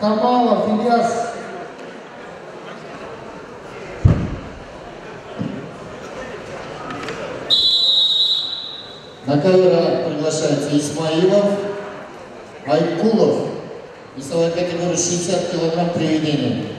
Камалов Ильяс. На ковер приглашается Исмаилов, Айкулов, весовая категория 60 килограмм приведения.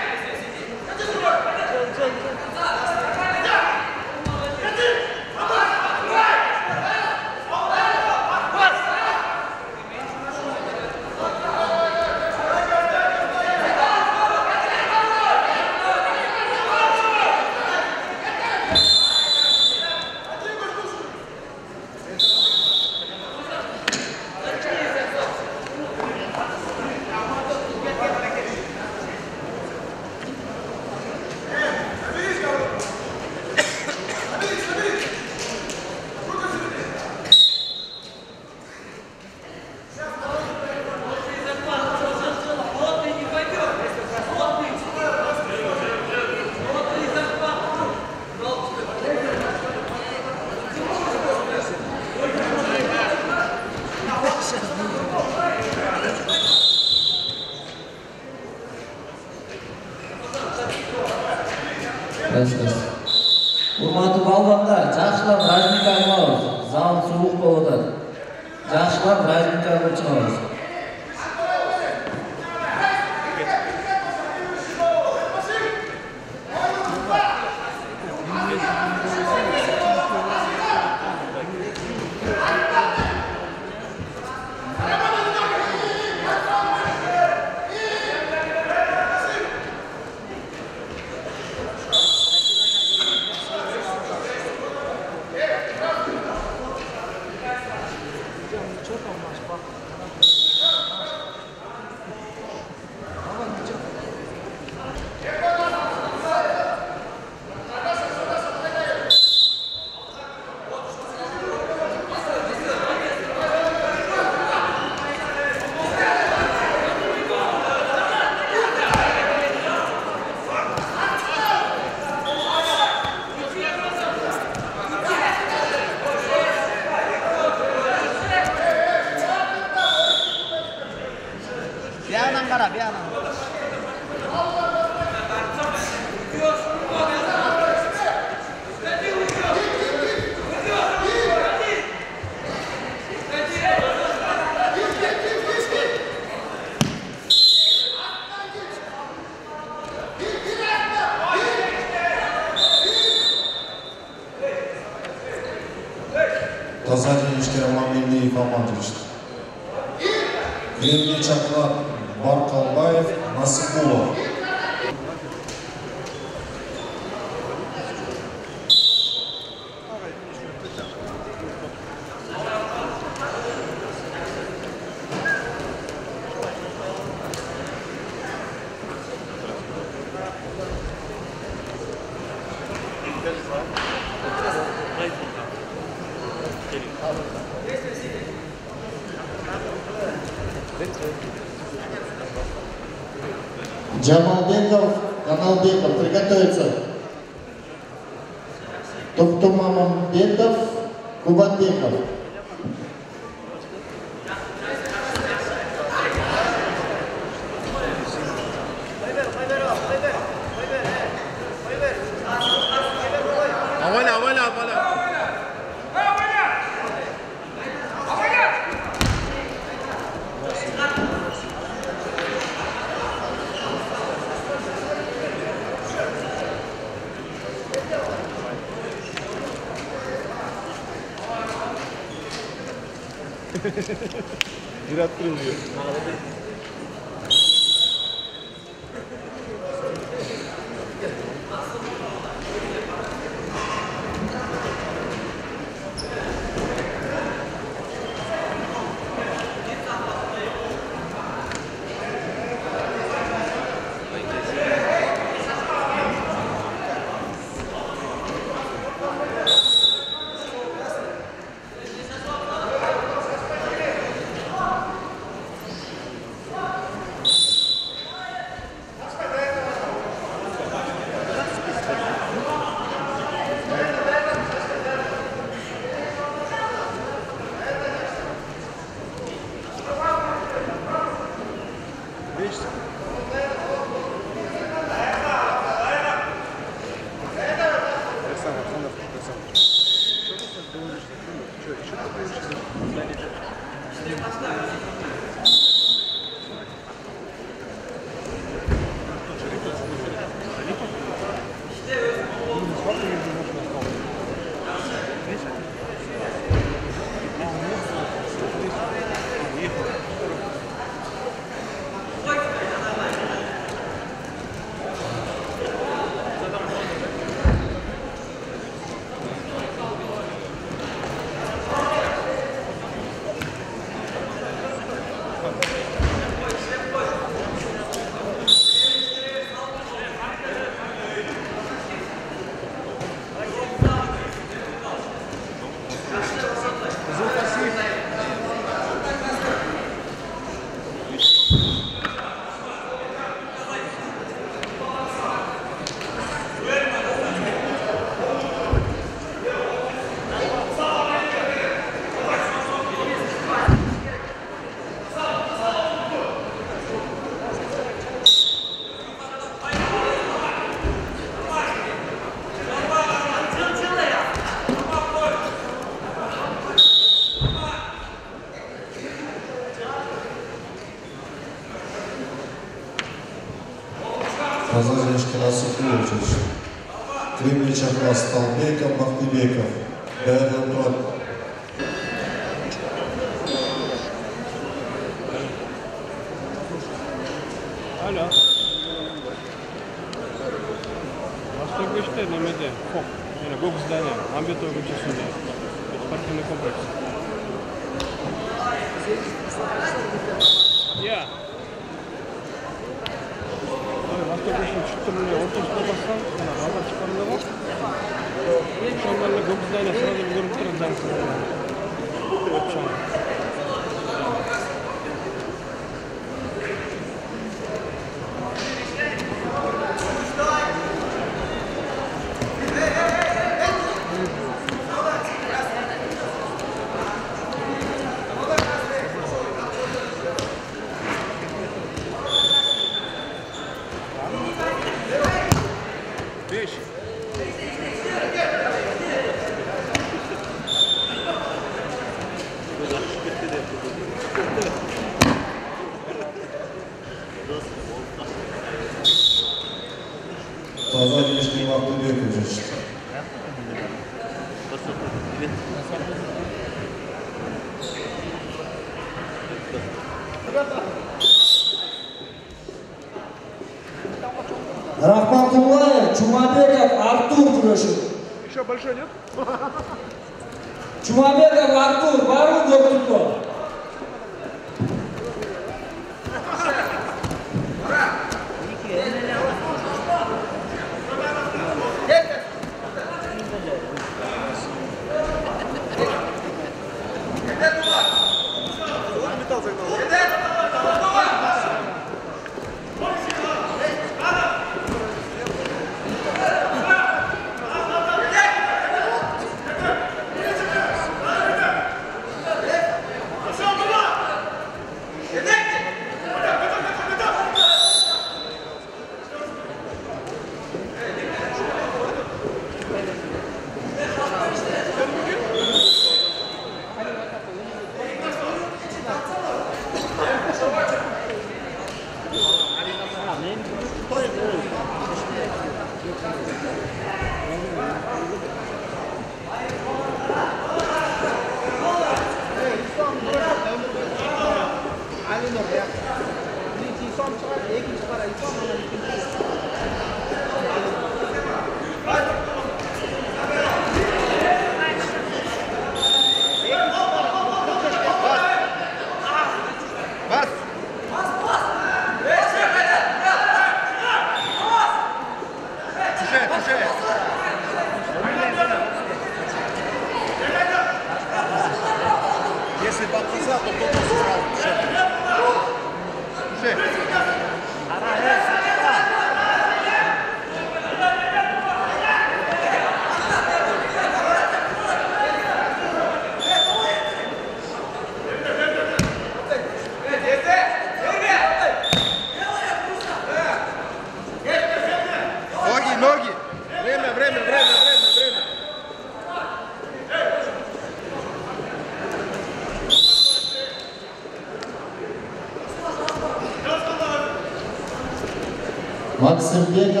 Assembleia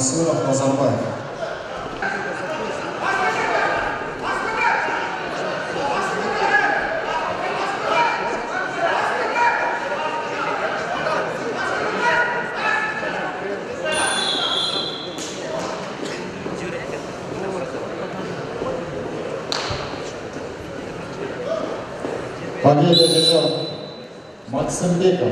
Насыров, Назарбаев. Победу держал Максимбеков.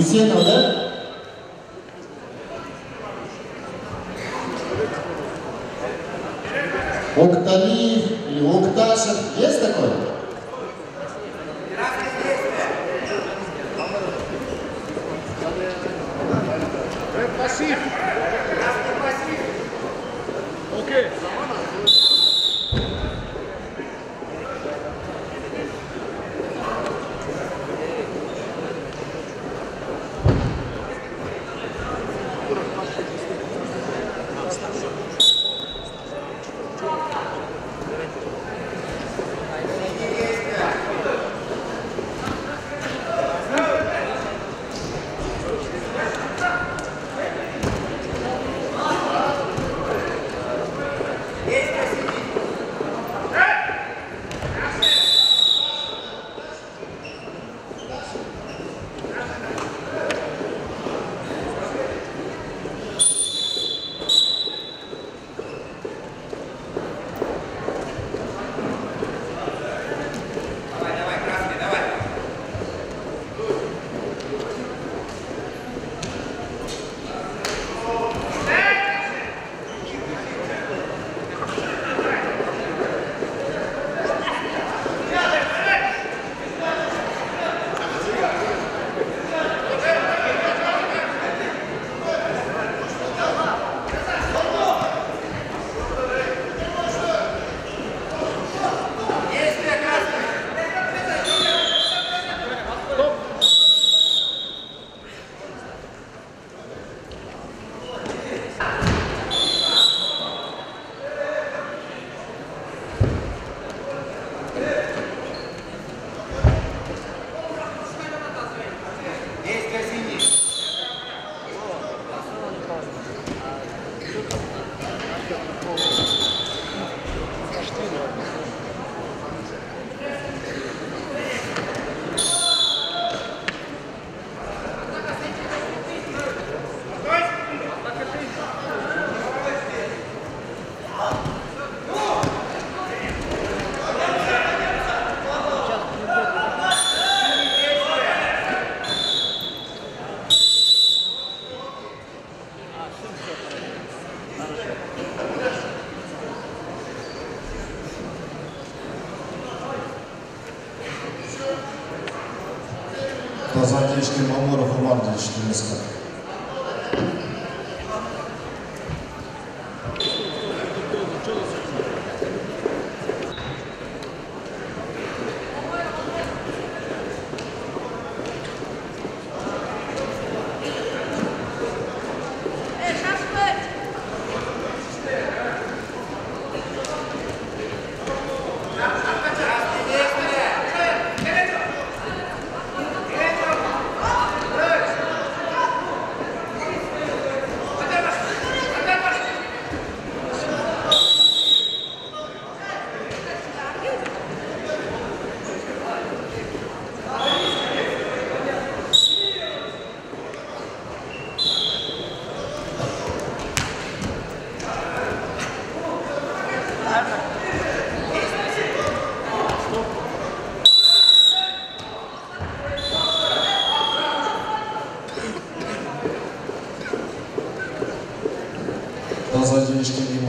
无限的呢？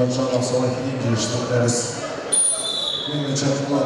Баджанов Салахідів, штатес. Він вичерпно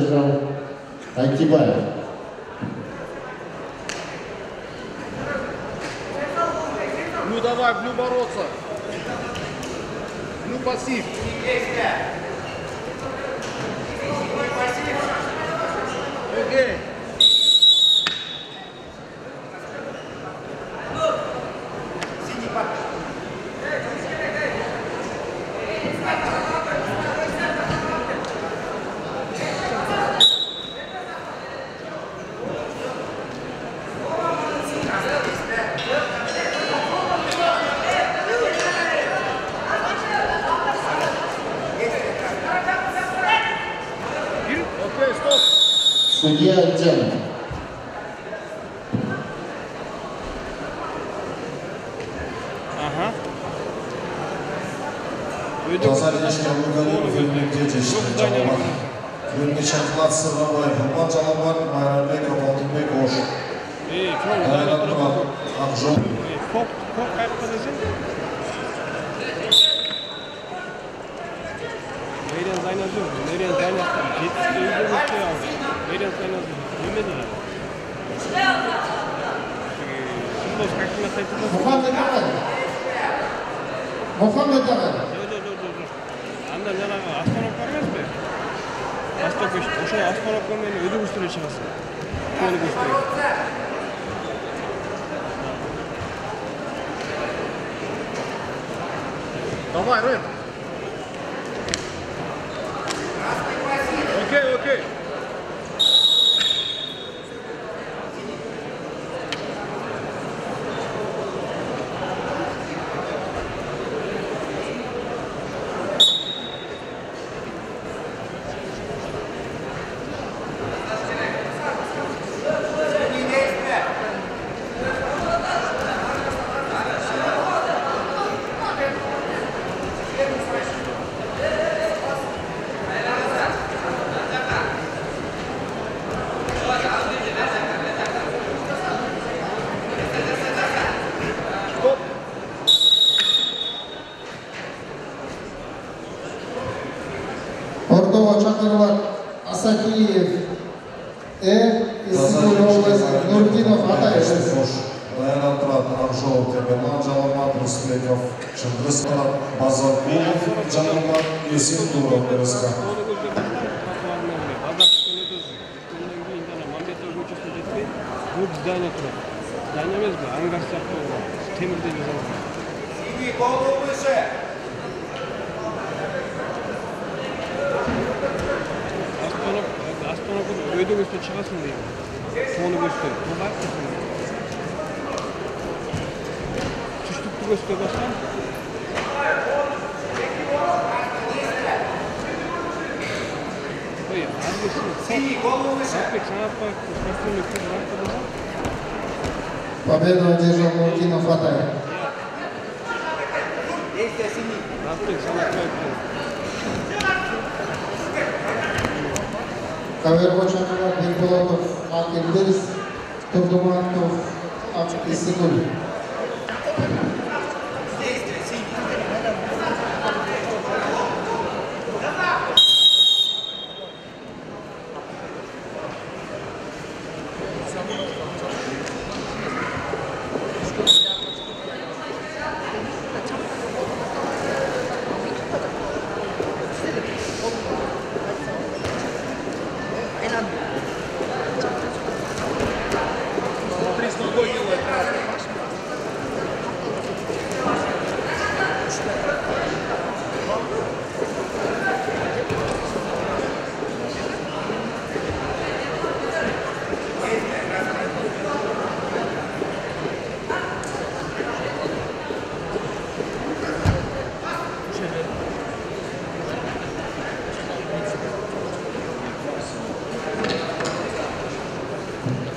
сказал, Акибай, 老外，对吧？Good luck. Todo mundo uma,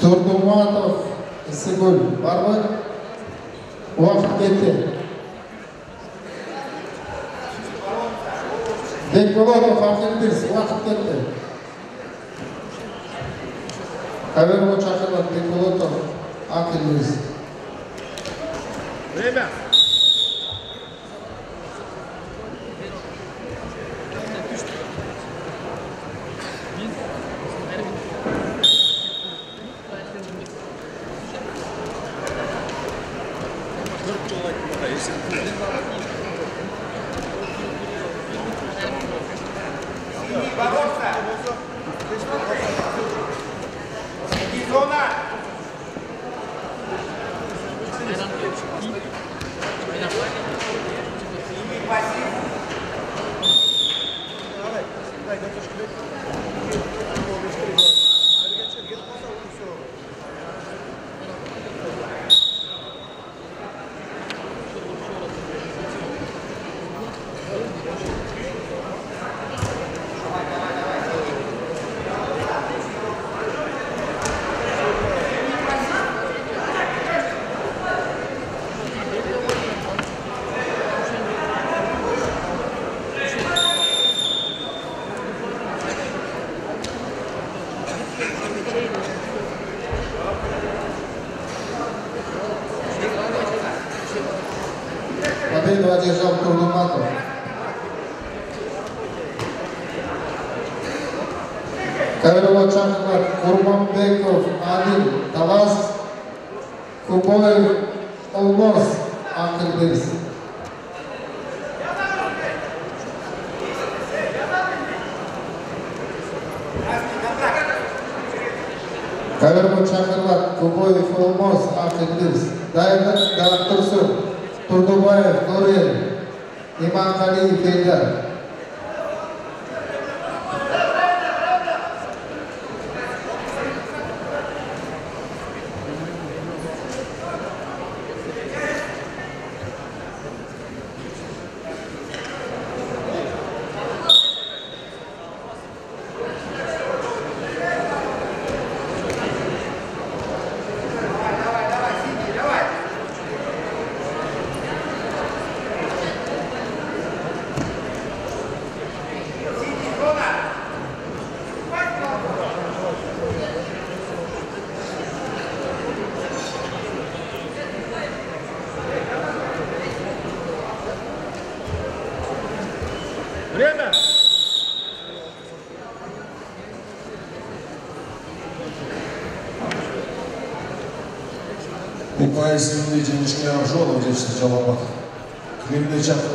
Turdomuatov, Sigul Barbar, Vafet Bete. Gracias. раисинди жеңишке аржол одесса жалабат кремде чакырып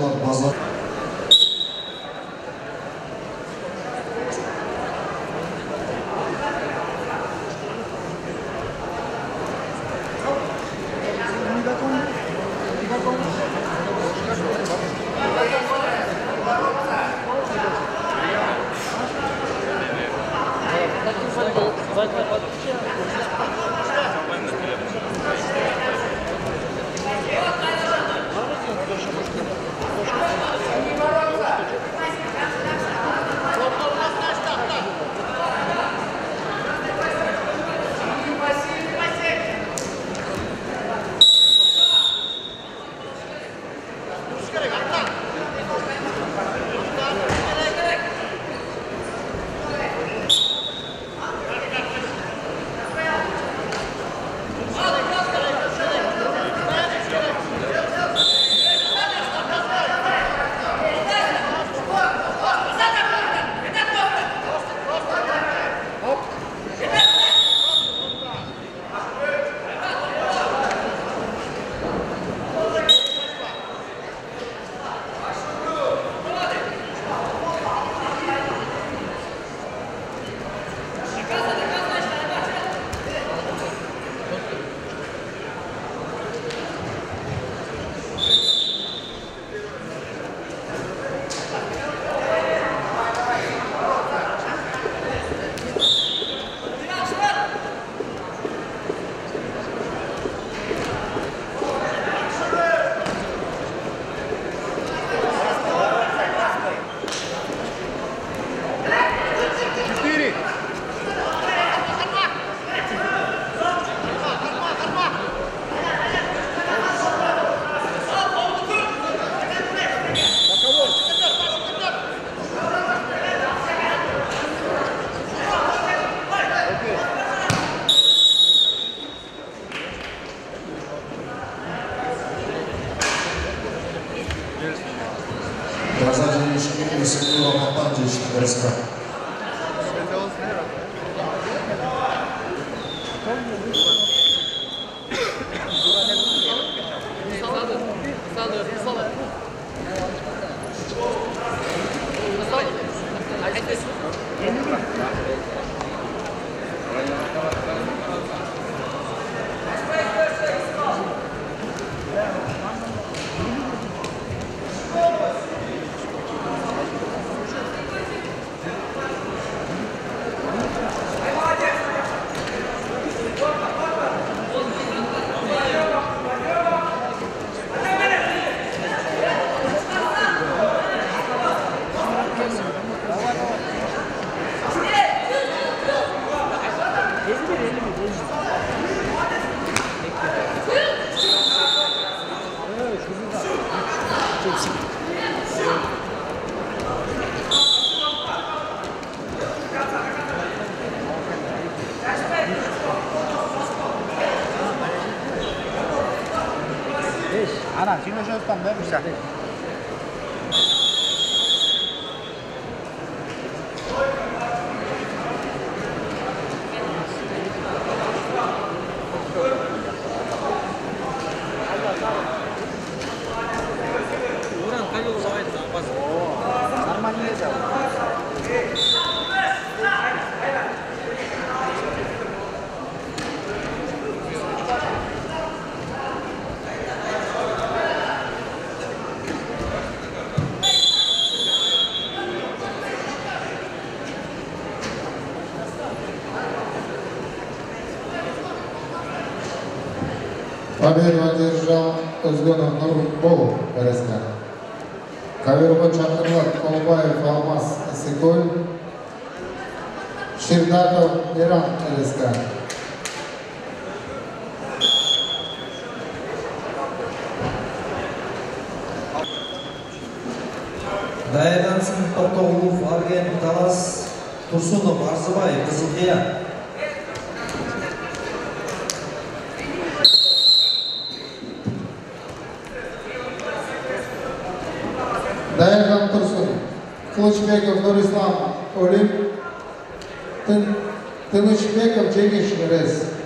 Каверова держал Özgön Нурбол РСК. Каверова Чакырлат, Колбаев Алмаз Секоль, Ширдаков Иран РСК. Даядан Сымпартоғлов Арген Талас Турсунов Арзыбай Қызылқия. Tenuşbekov Nurislam Olim, Tenuşbekov Cengiz Şirez.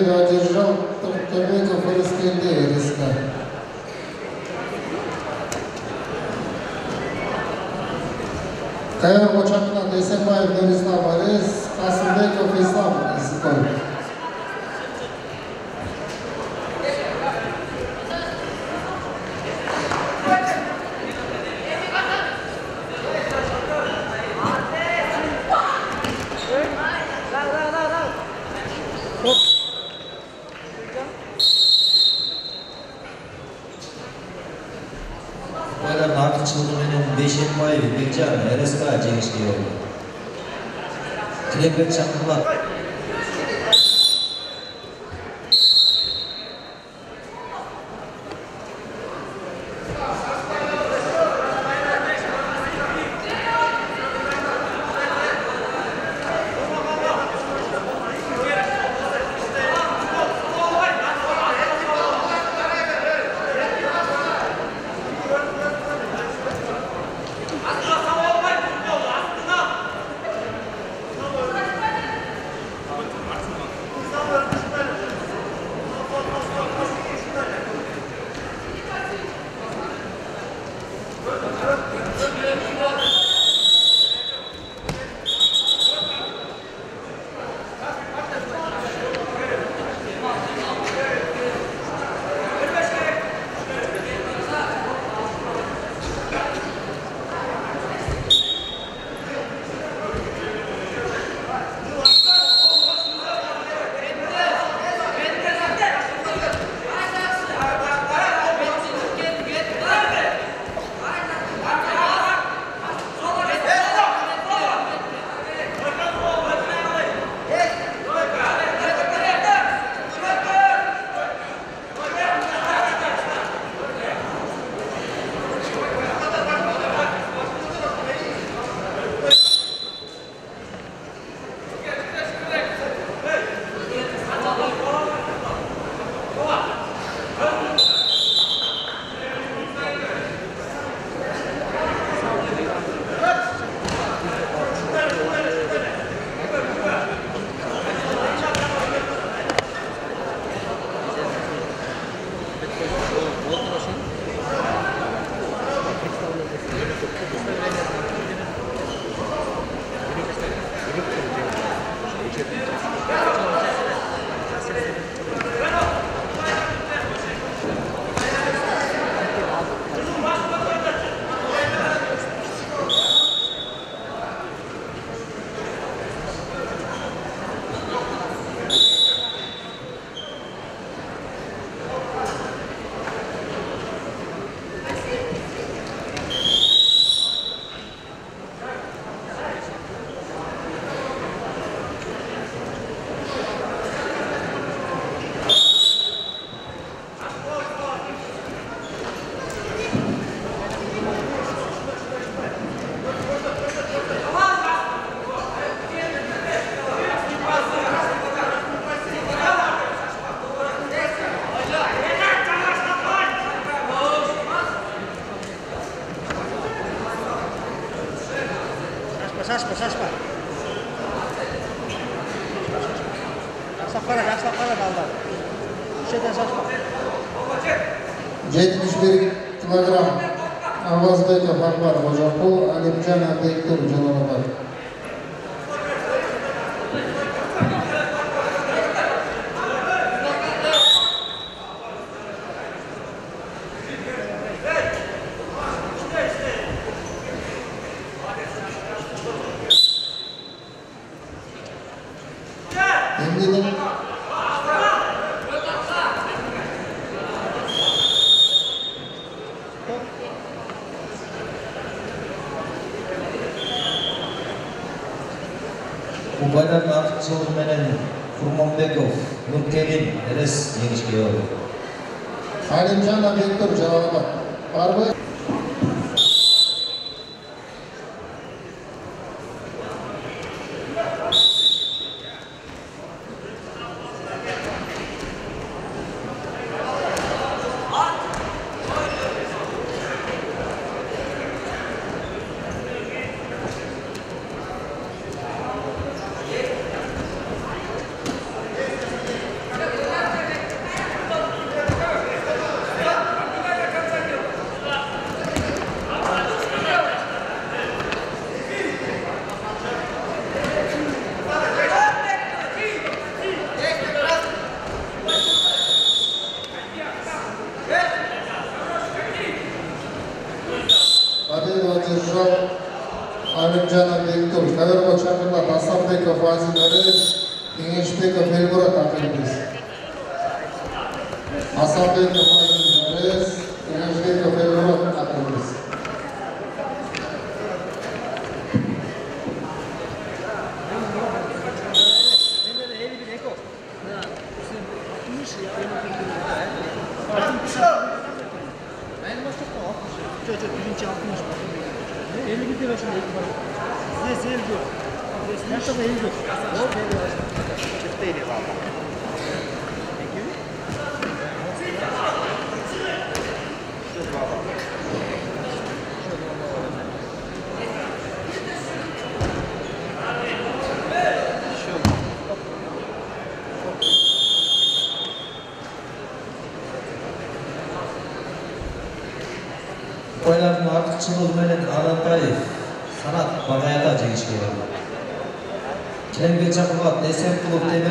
Победу Anadolu'yla Anadolu'yla sanat bana yata çekişkiler. Çelengeç Akıvat, Nesen Kulüp Demir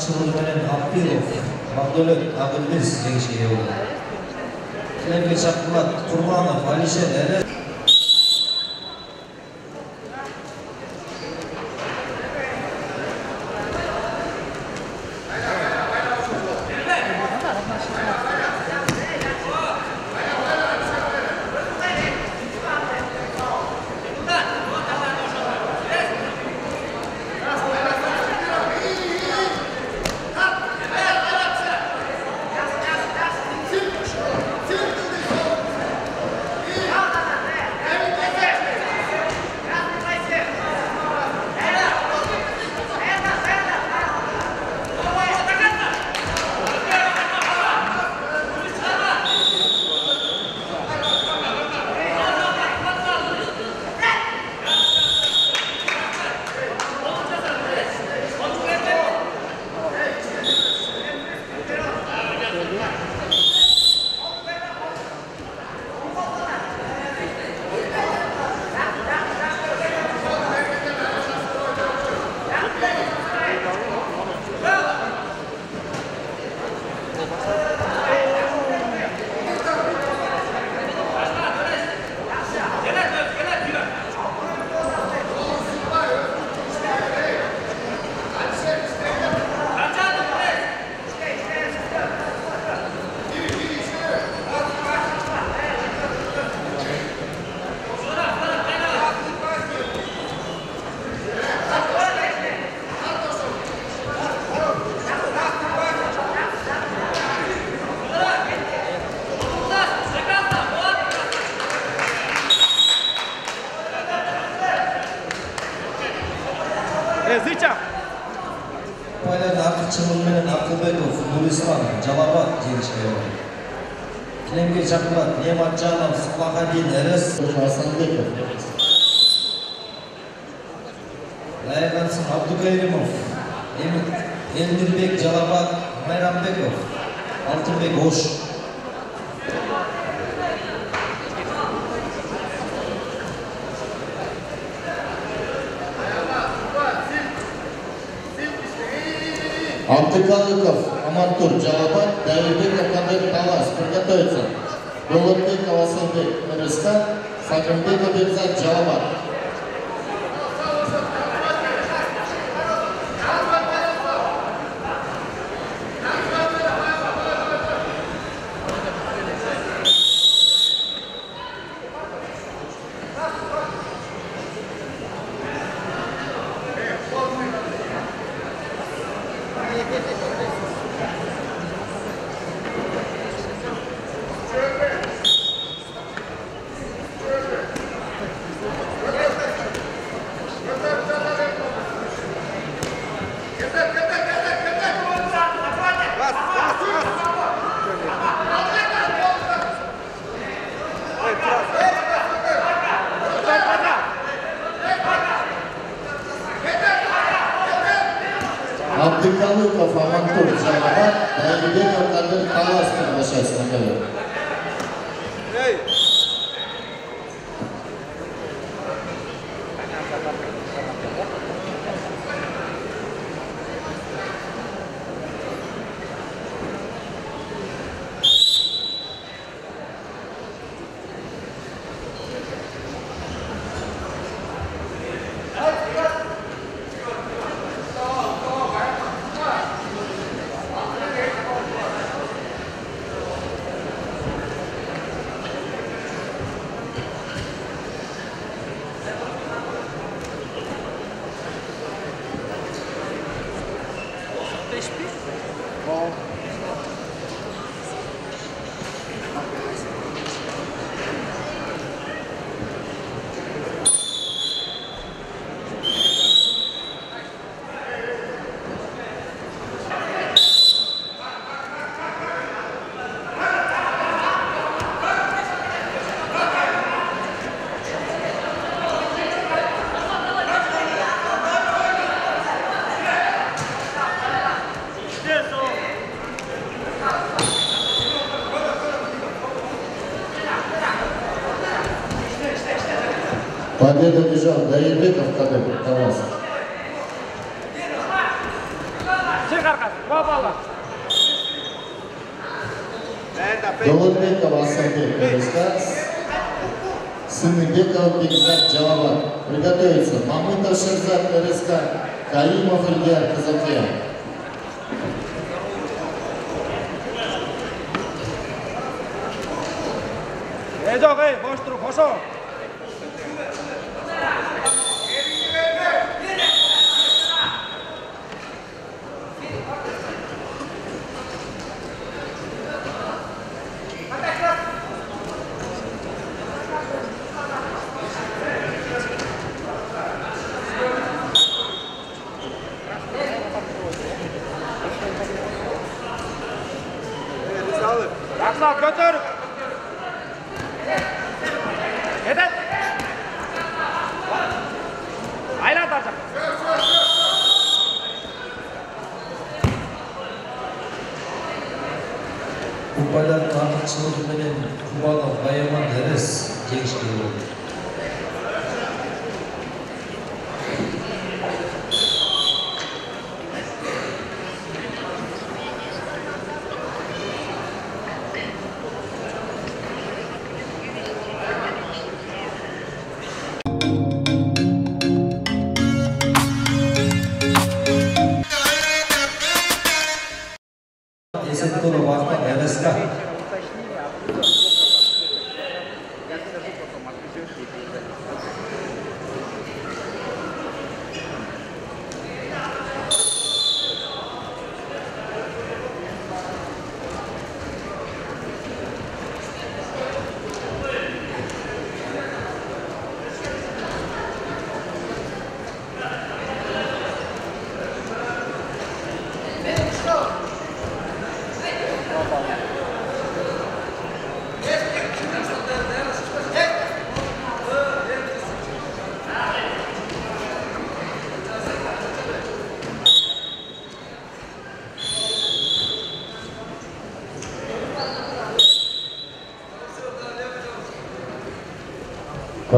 çılgınen Abdirov, Magdolet, Agılbis, Tekşehir yolu. Kelepçe Çaklat, Kurbanov, Alişer, Победу бежал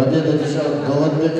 Победу держал Голодбеков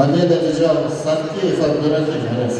Победа Держа Саркеев, Абдурахим, РС. Сулайманов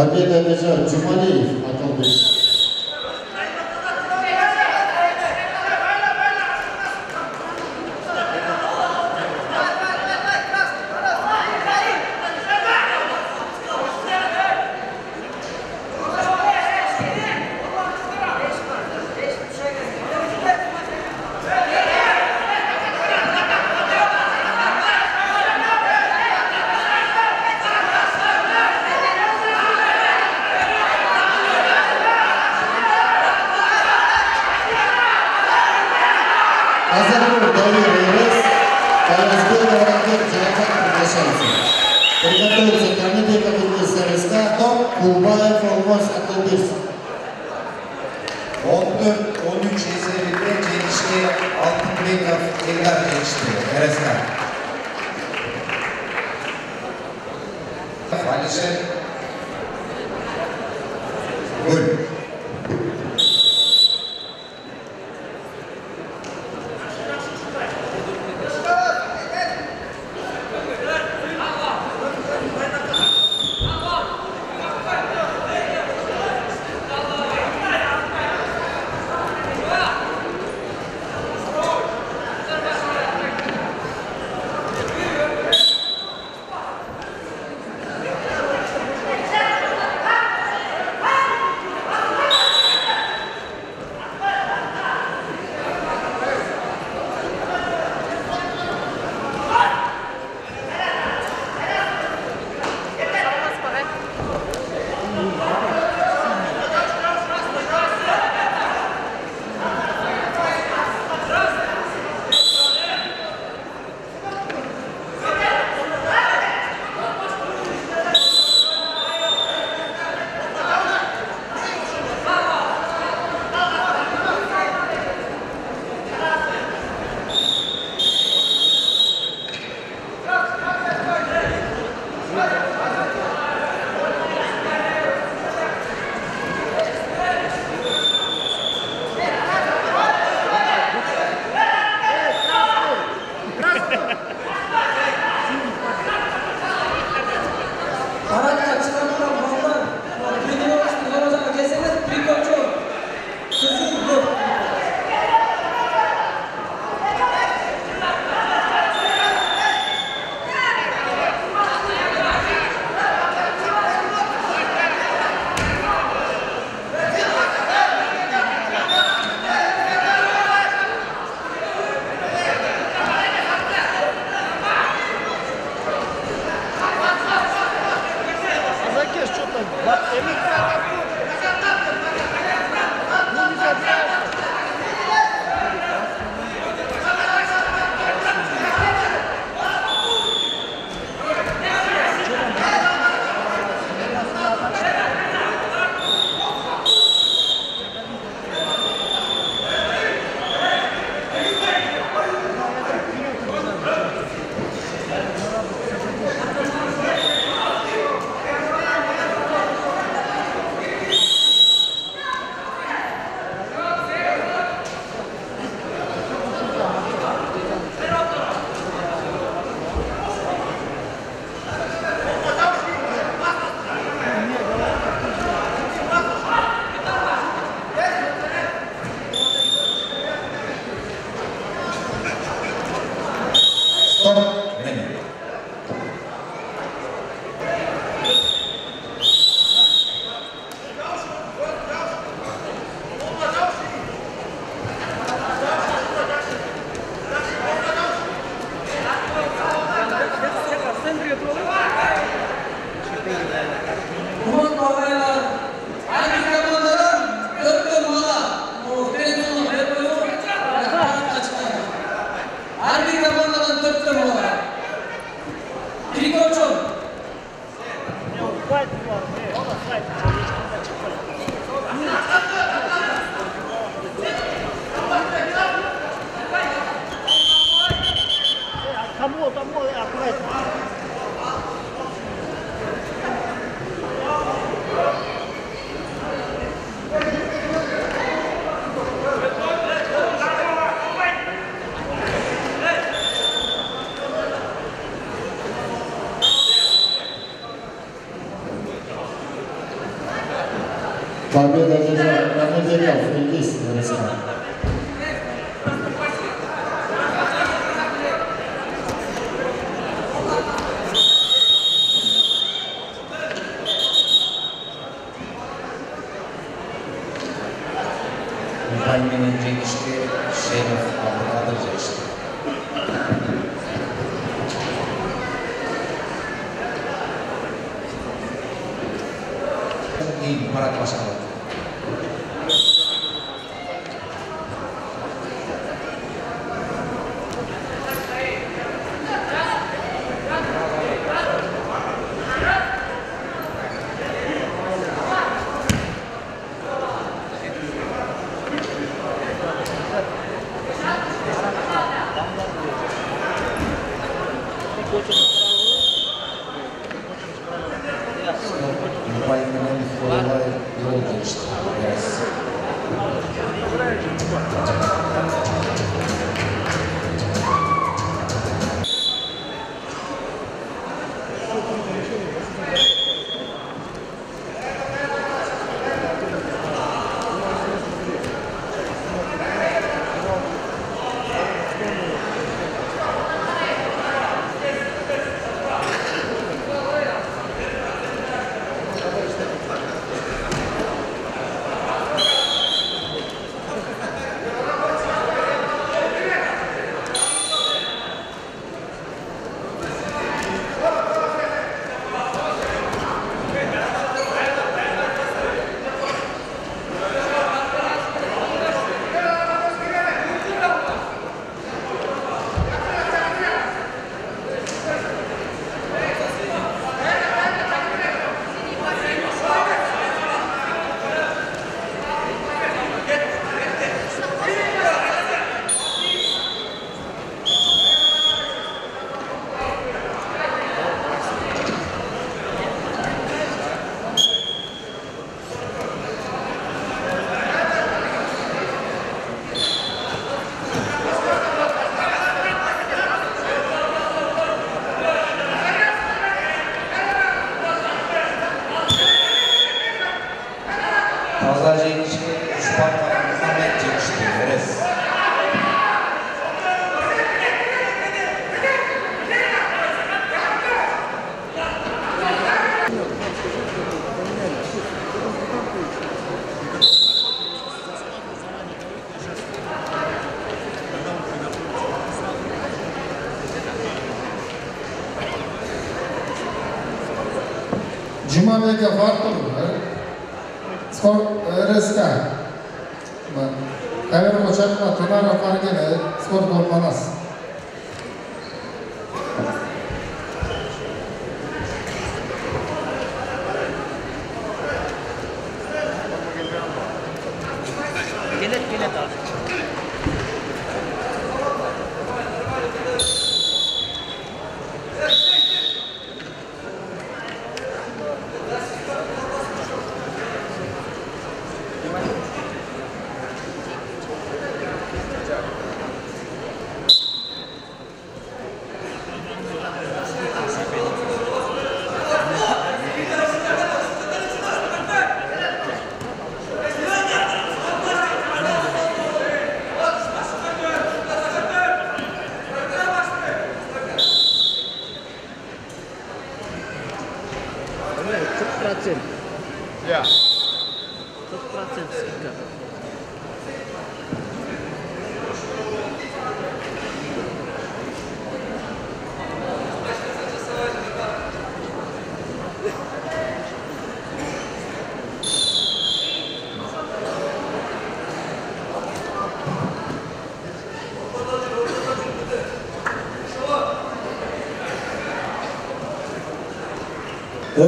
관계에 대해서 주 también medieval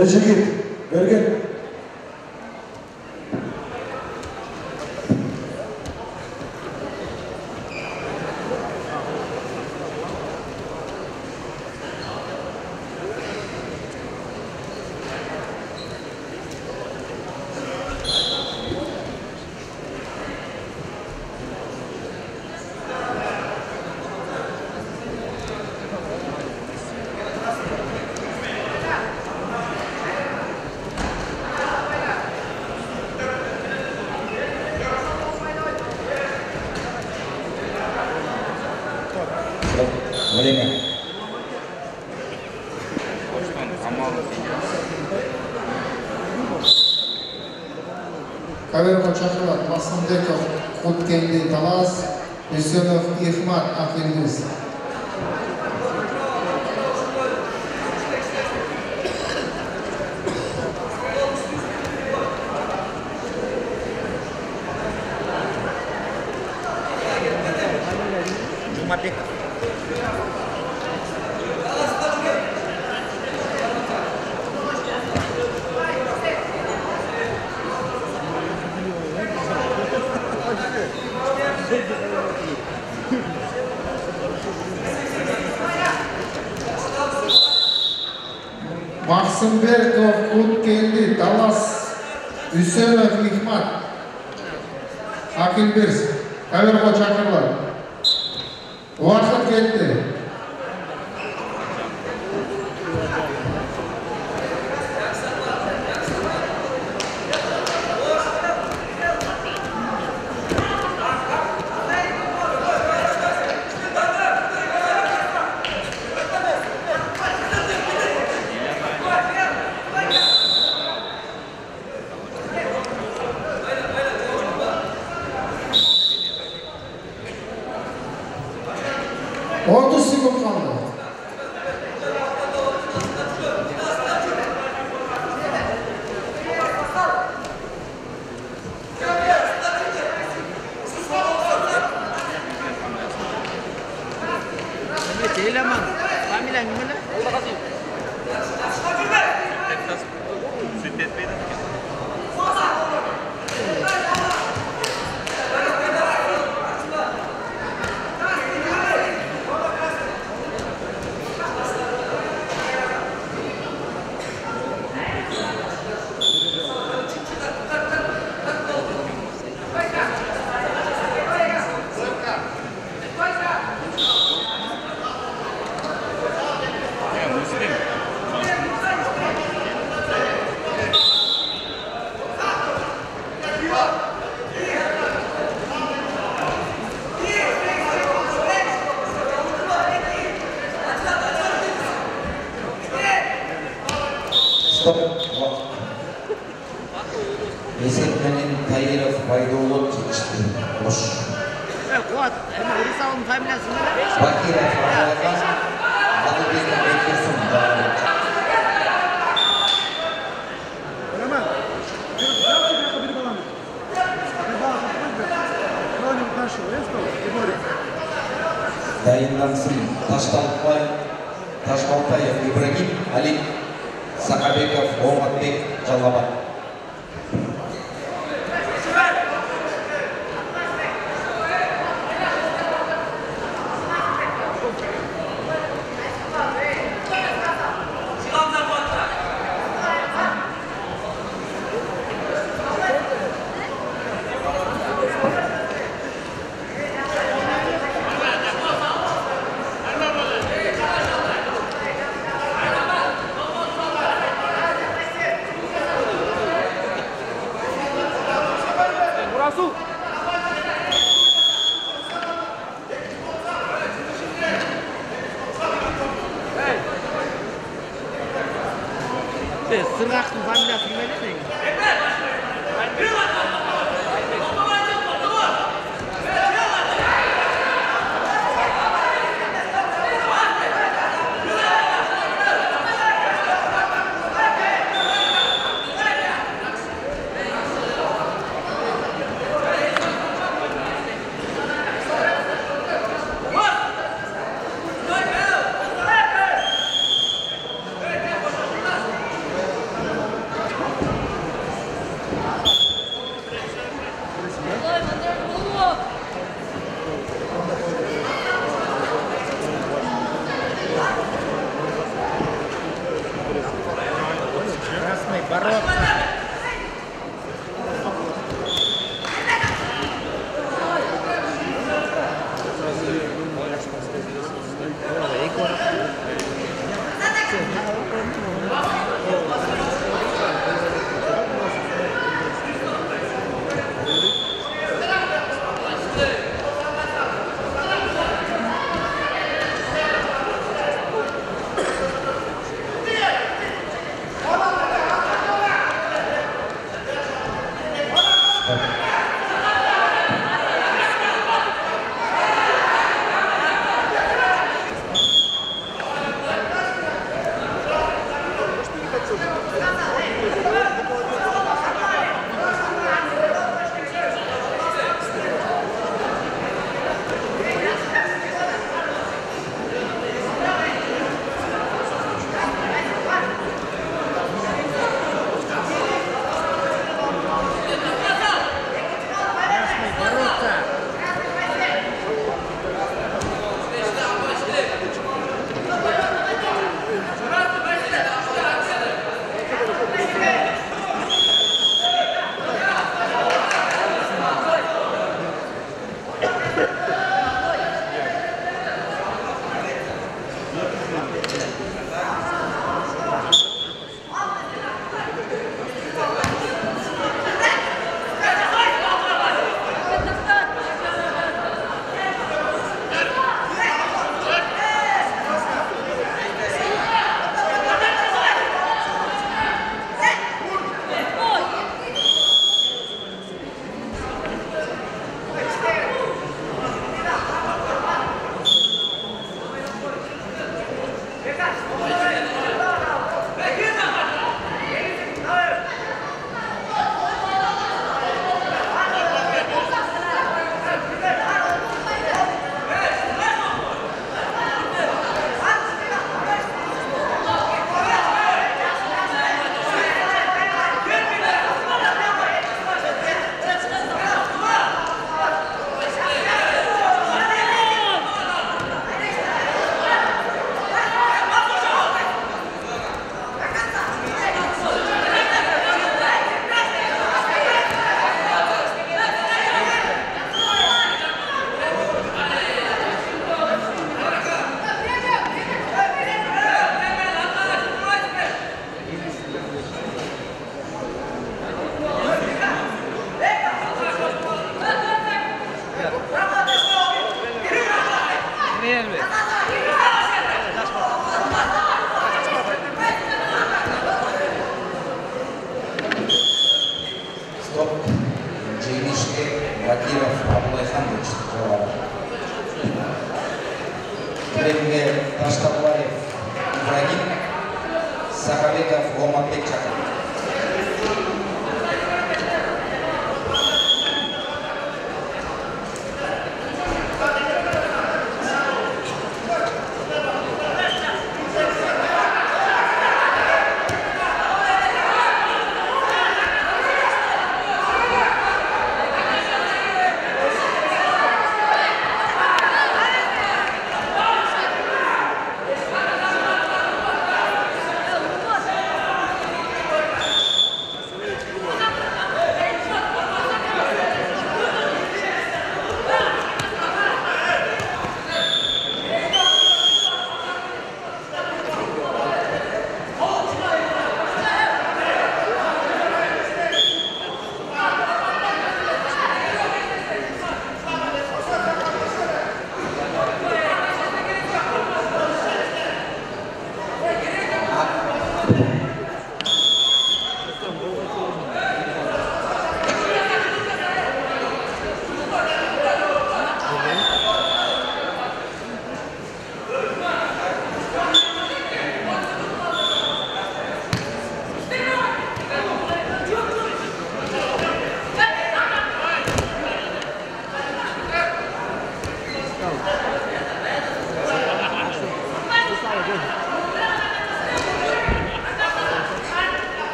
mensaje a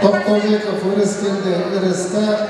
Тоқтовеков, РСК, РСК, Мамонов,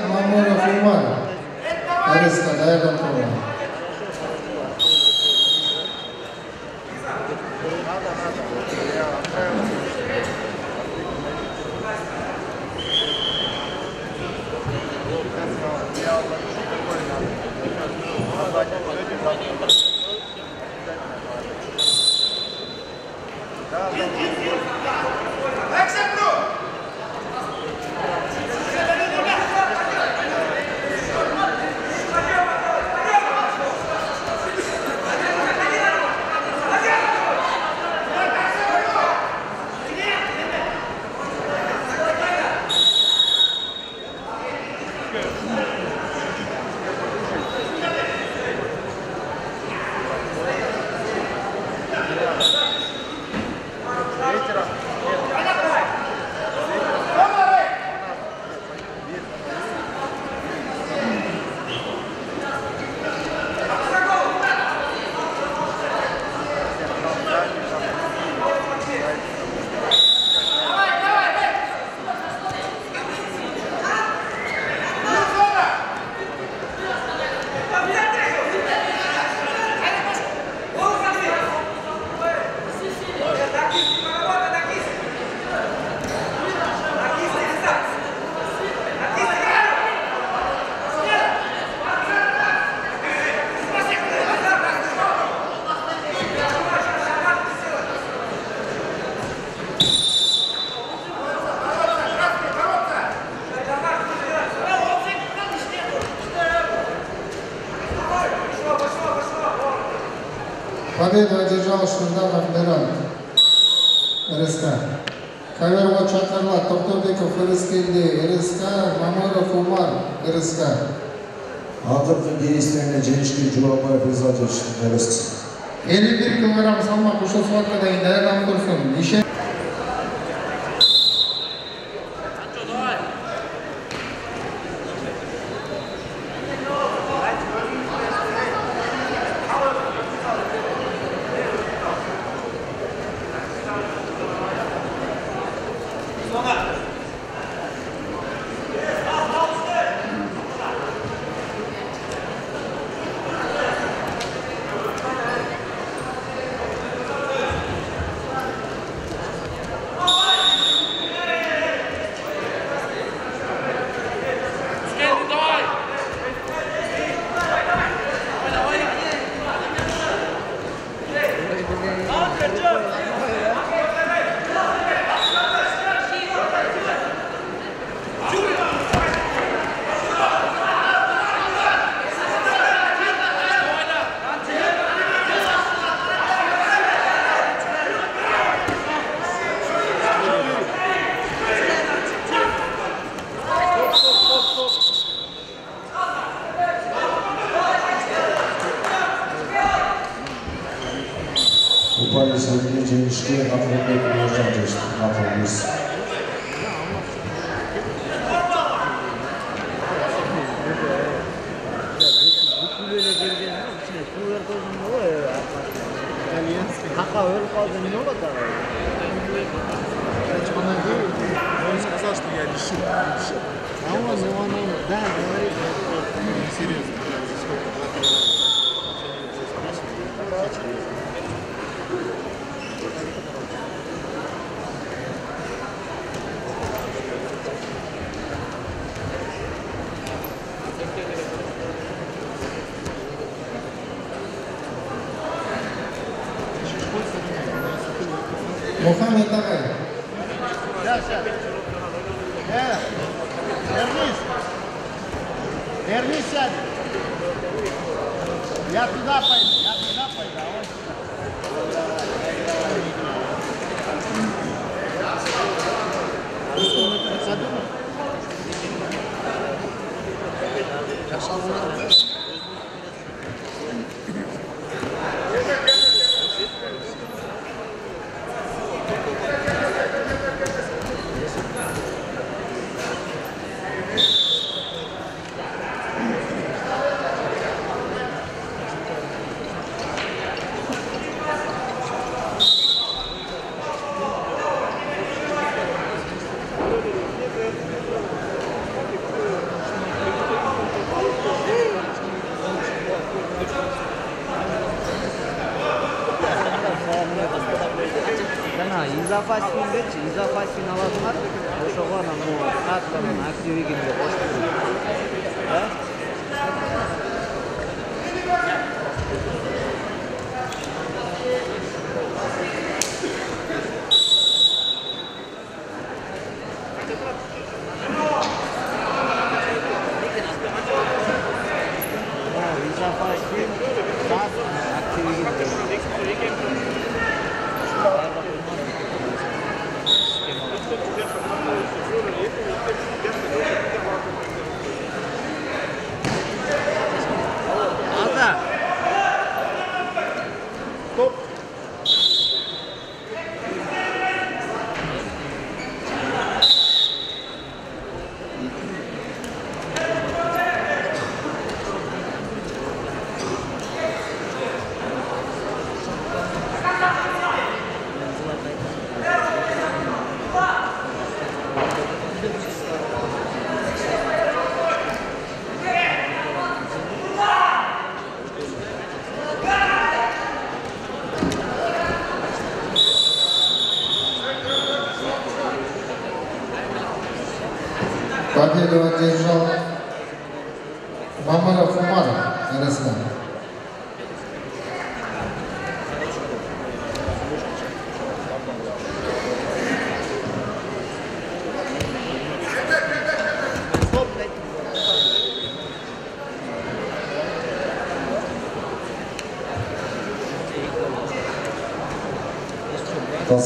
Победу одержала Шурданов Мирон, РСК. Каверова Чакарла, Топтурбеков, РСК Ильдей, РСК, Мамыров Умар, РСК. Hazırlıklı değiştirme Cenişki Cumhurbaşı Rıza Çeşitli 51 kilogram salmak kuşu suat kadayında Erhan Dursun. İşe...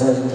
gracias.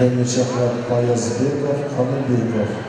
Lemneşe Bayazı Beykov, Hanım Beykov.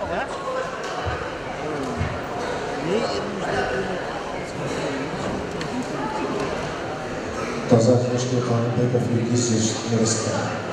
To Kazak ještě pan Pekafilkis z Norska.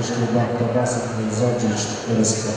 Krzysztof Bartobasek, Zodzicz, Rysko.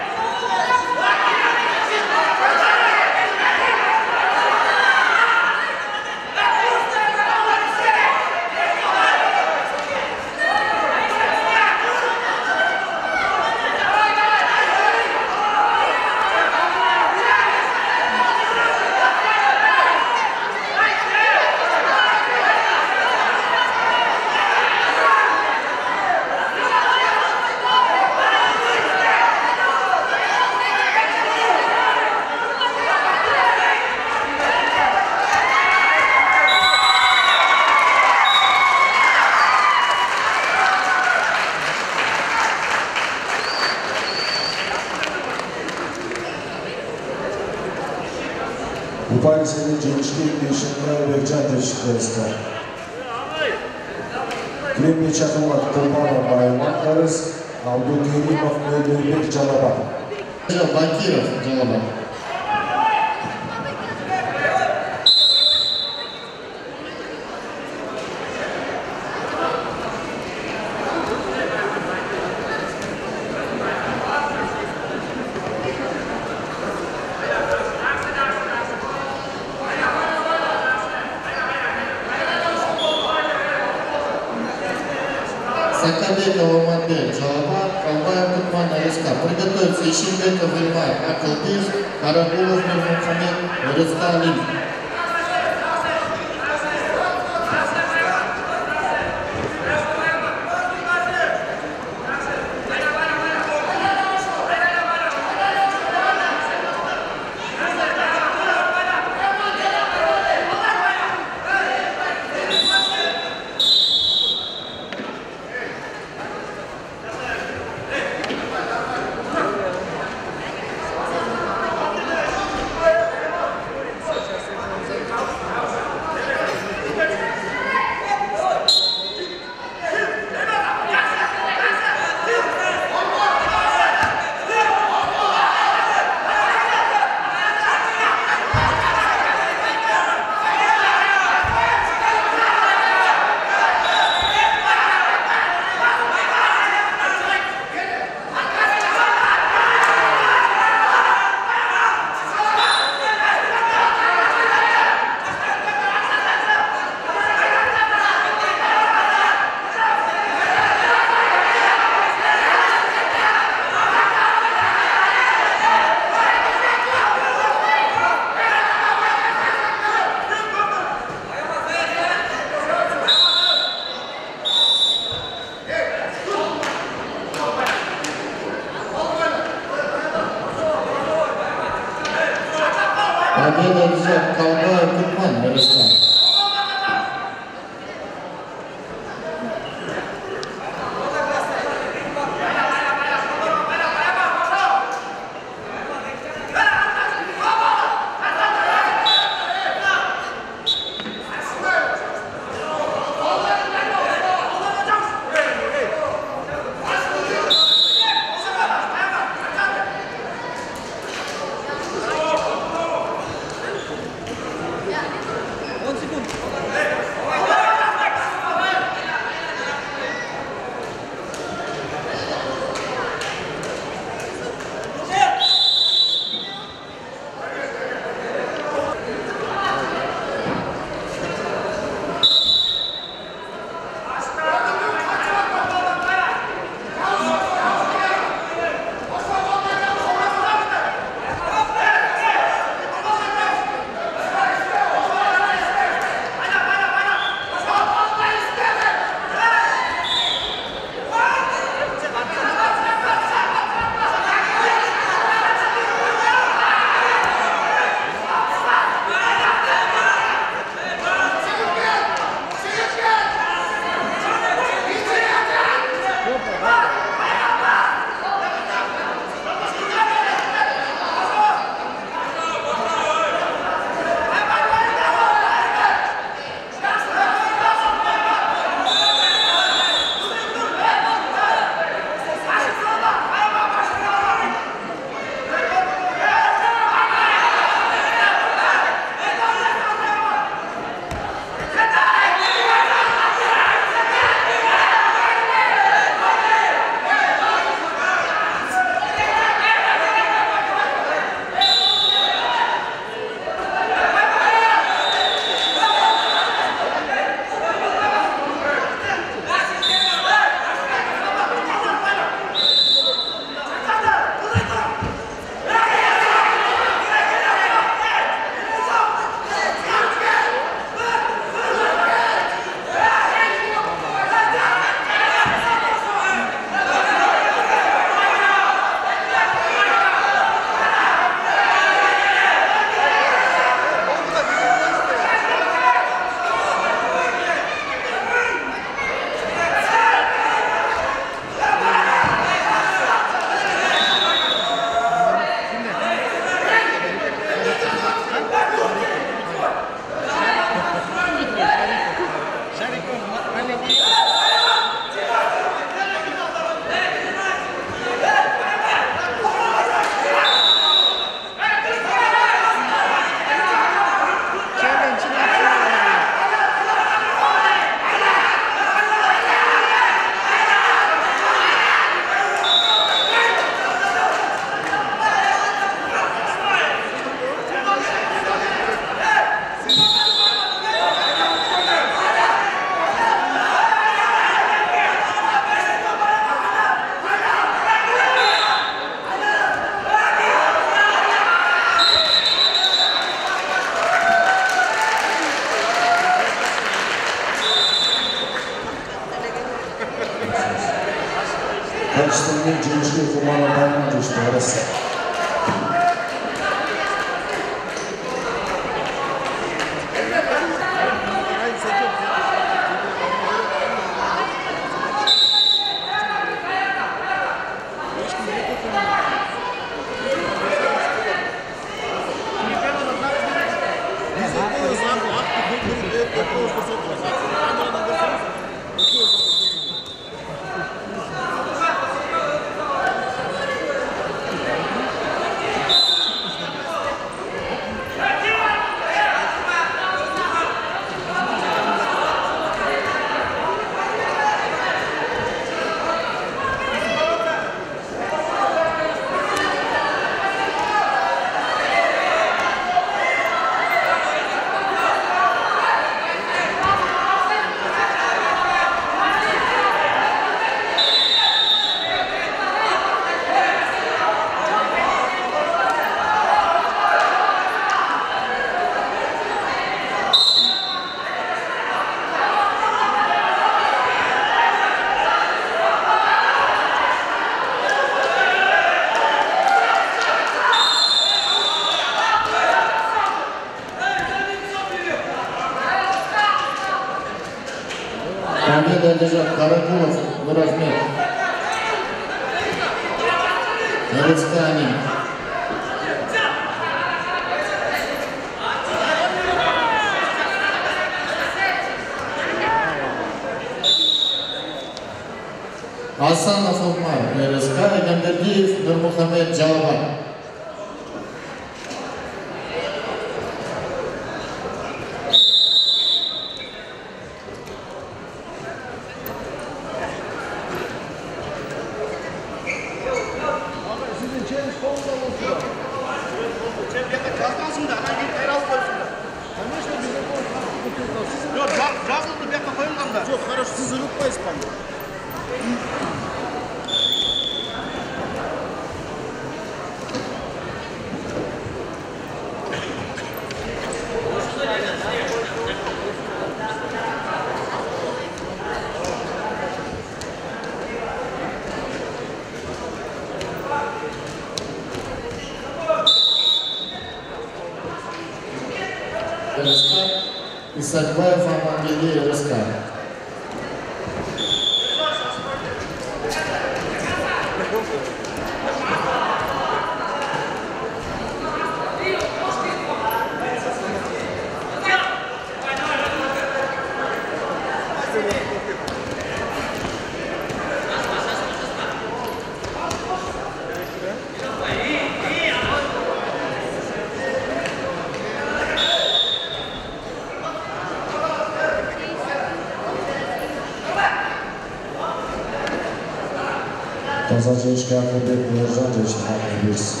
Казачечки Акылбек Мержан жечти хақын берсін.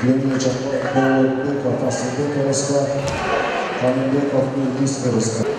Клемечек Болотбеков, Асылбек РСК, Каменбеков Илгиз РСК. gördük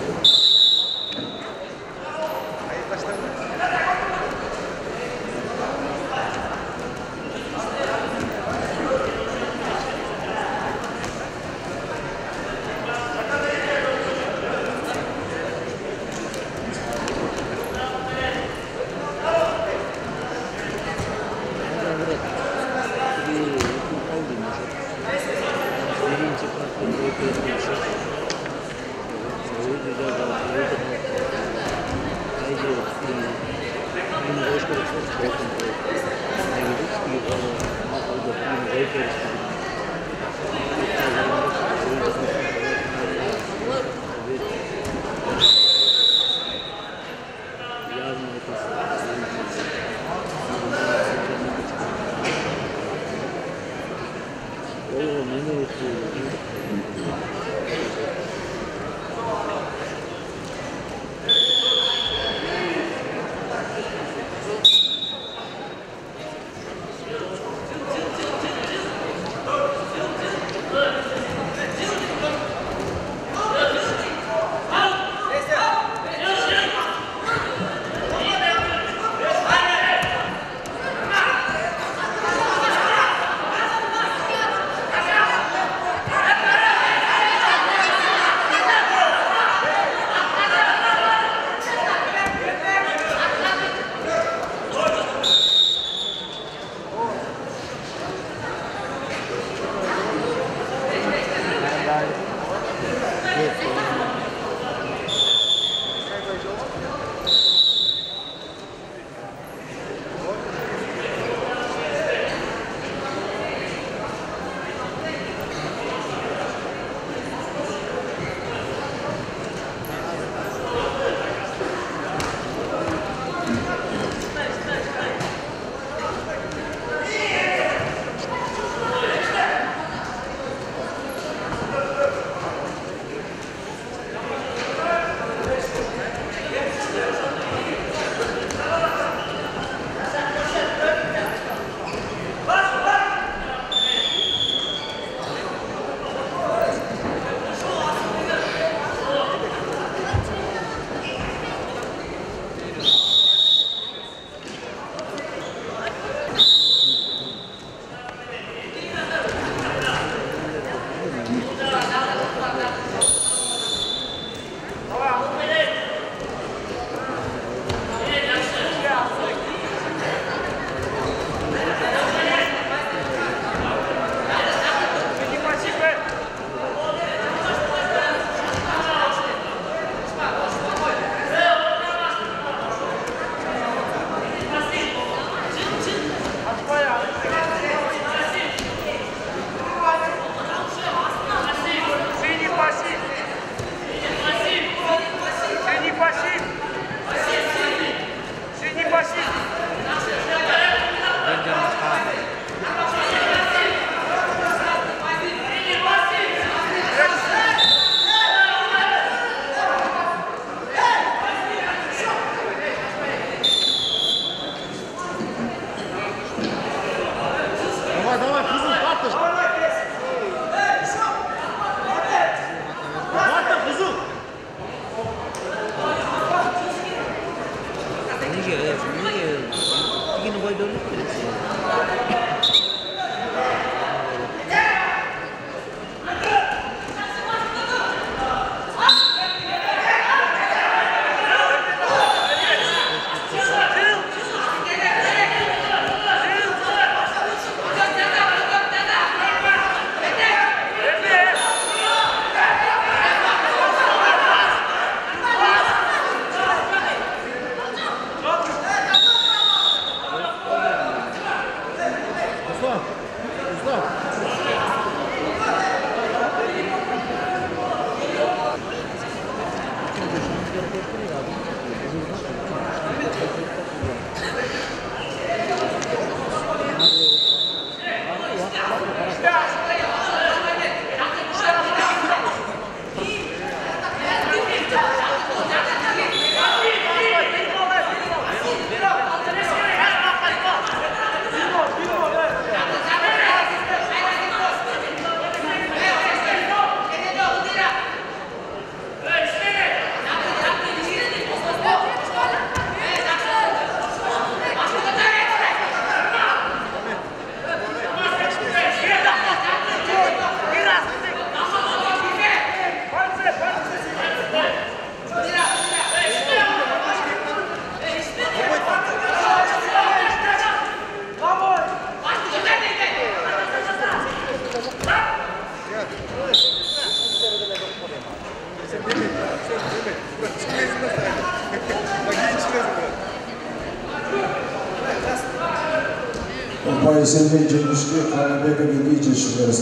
Sayın Sayın Cengiz Kanlı Bey'e bir diyeceğiz şunları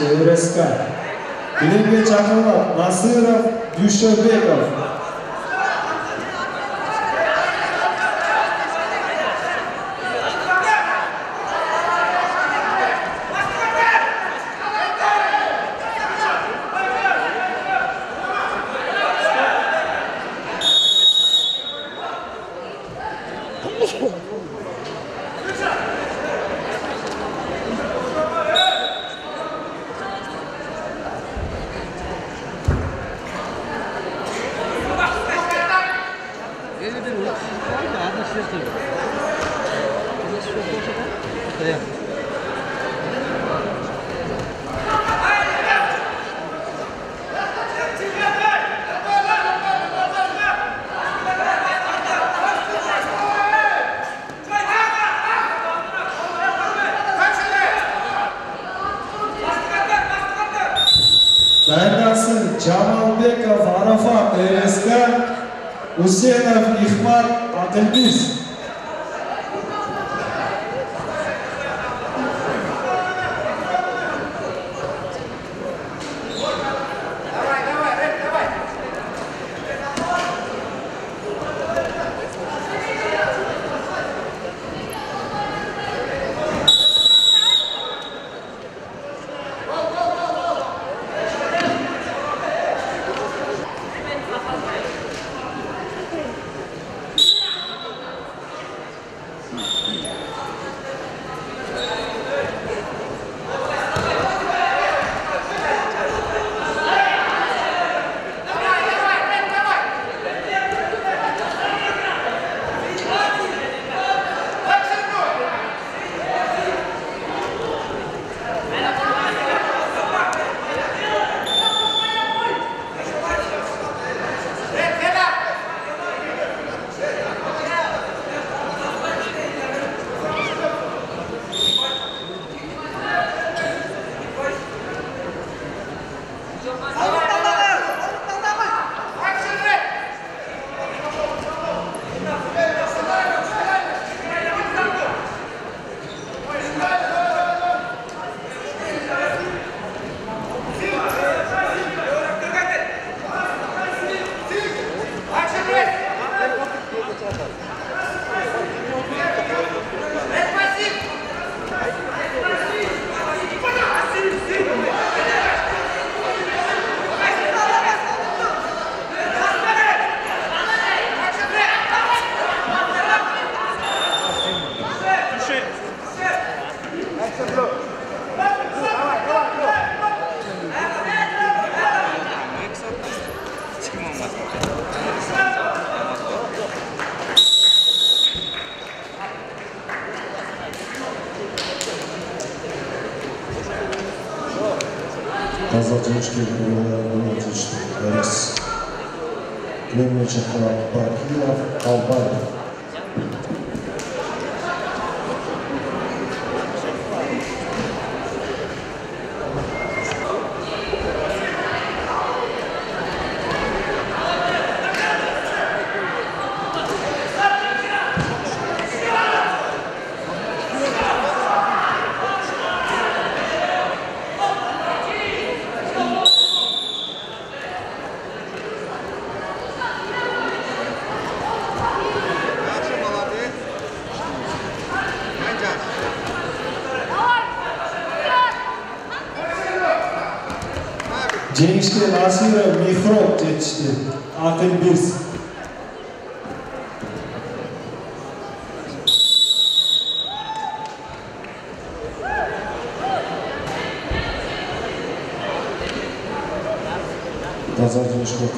нурбек жетишти рск билимге чакырылат насыров дүйшөбеков 对呀。then please niște lasiră mihrop, deci atent birs. Uitați altele școală.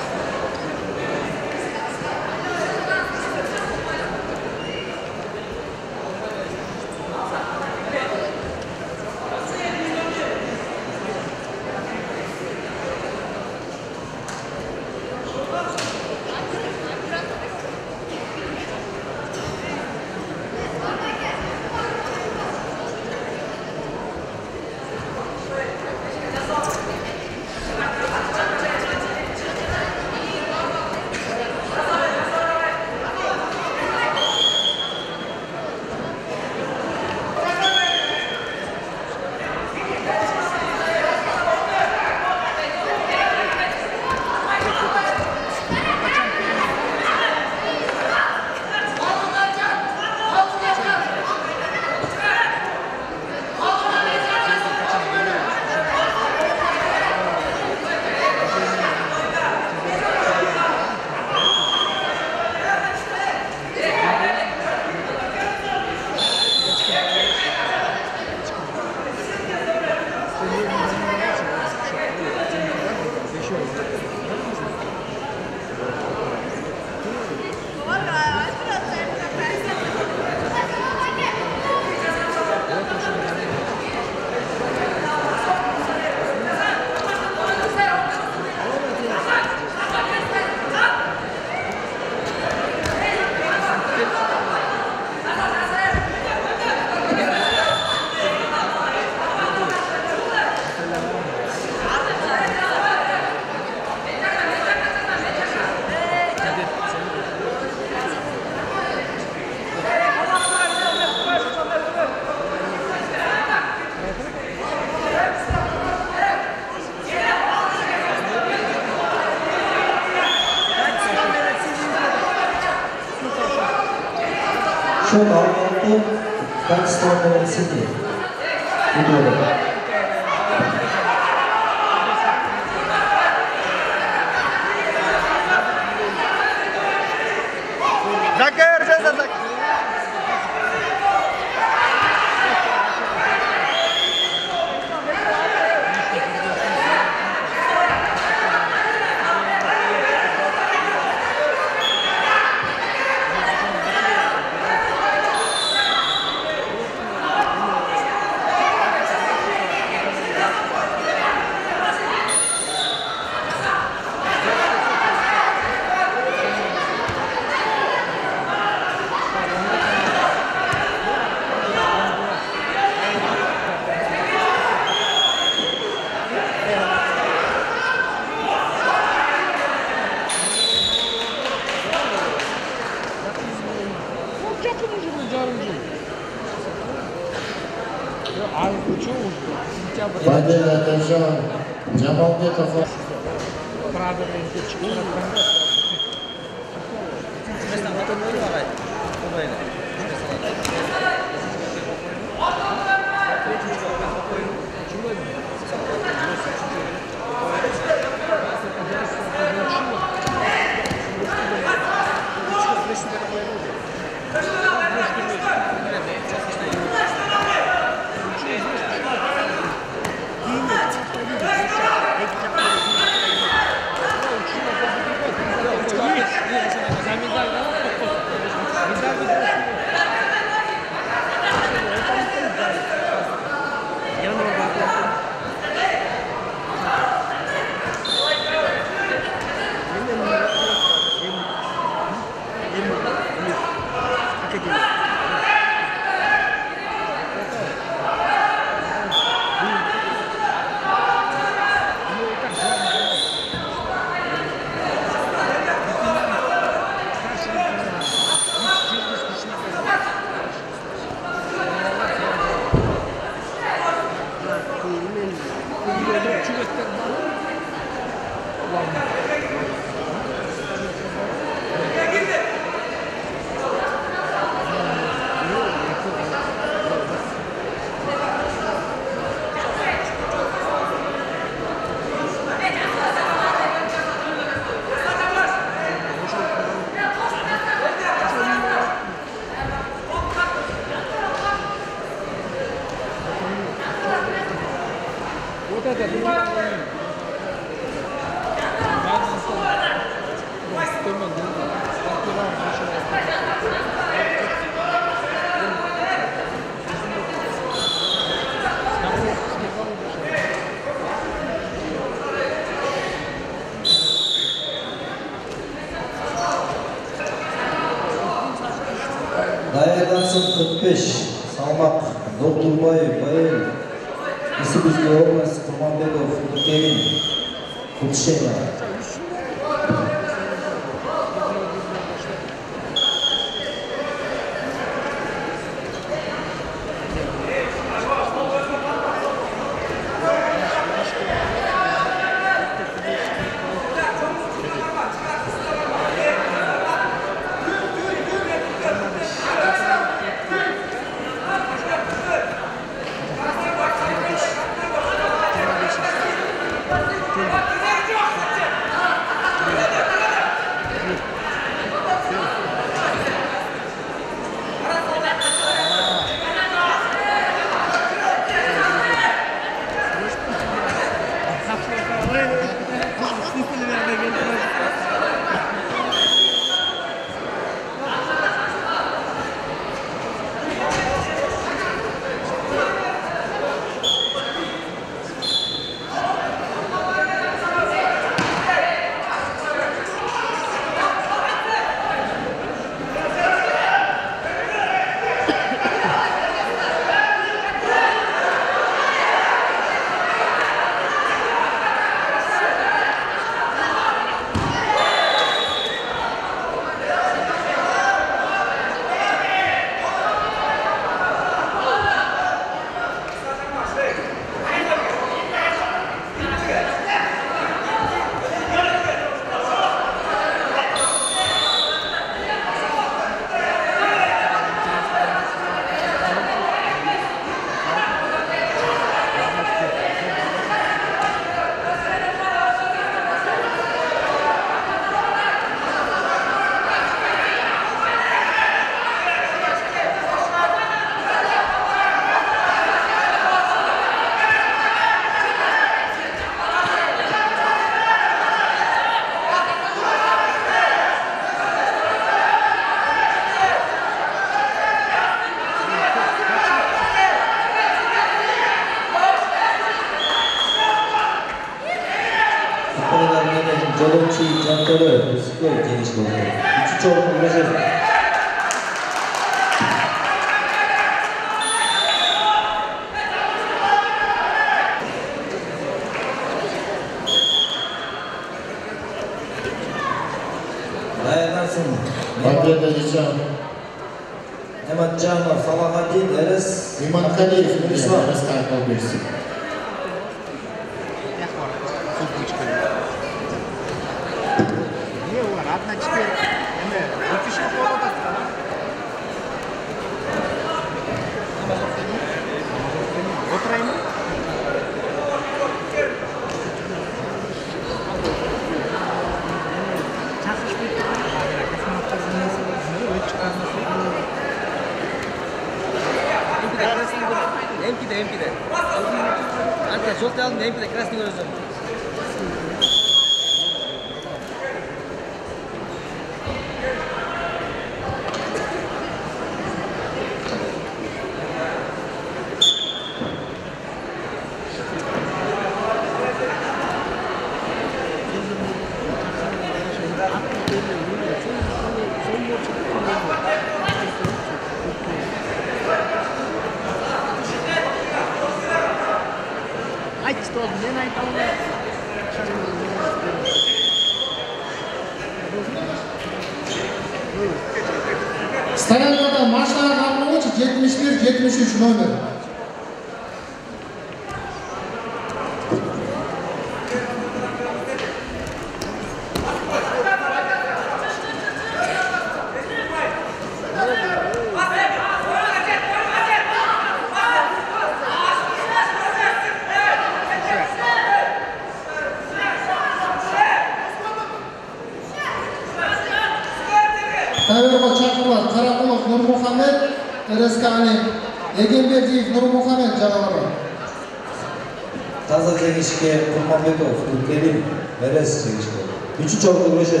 Üçü çok uğraşır.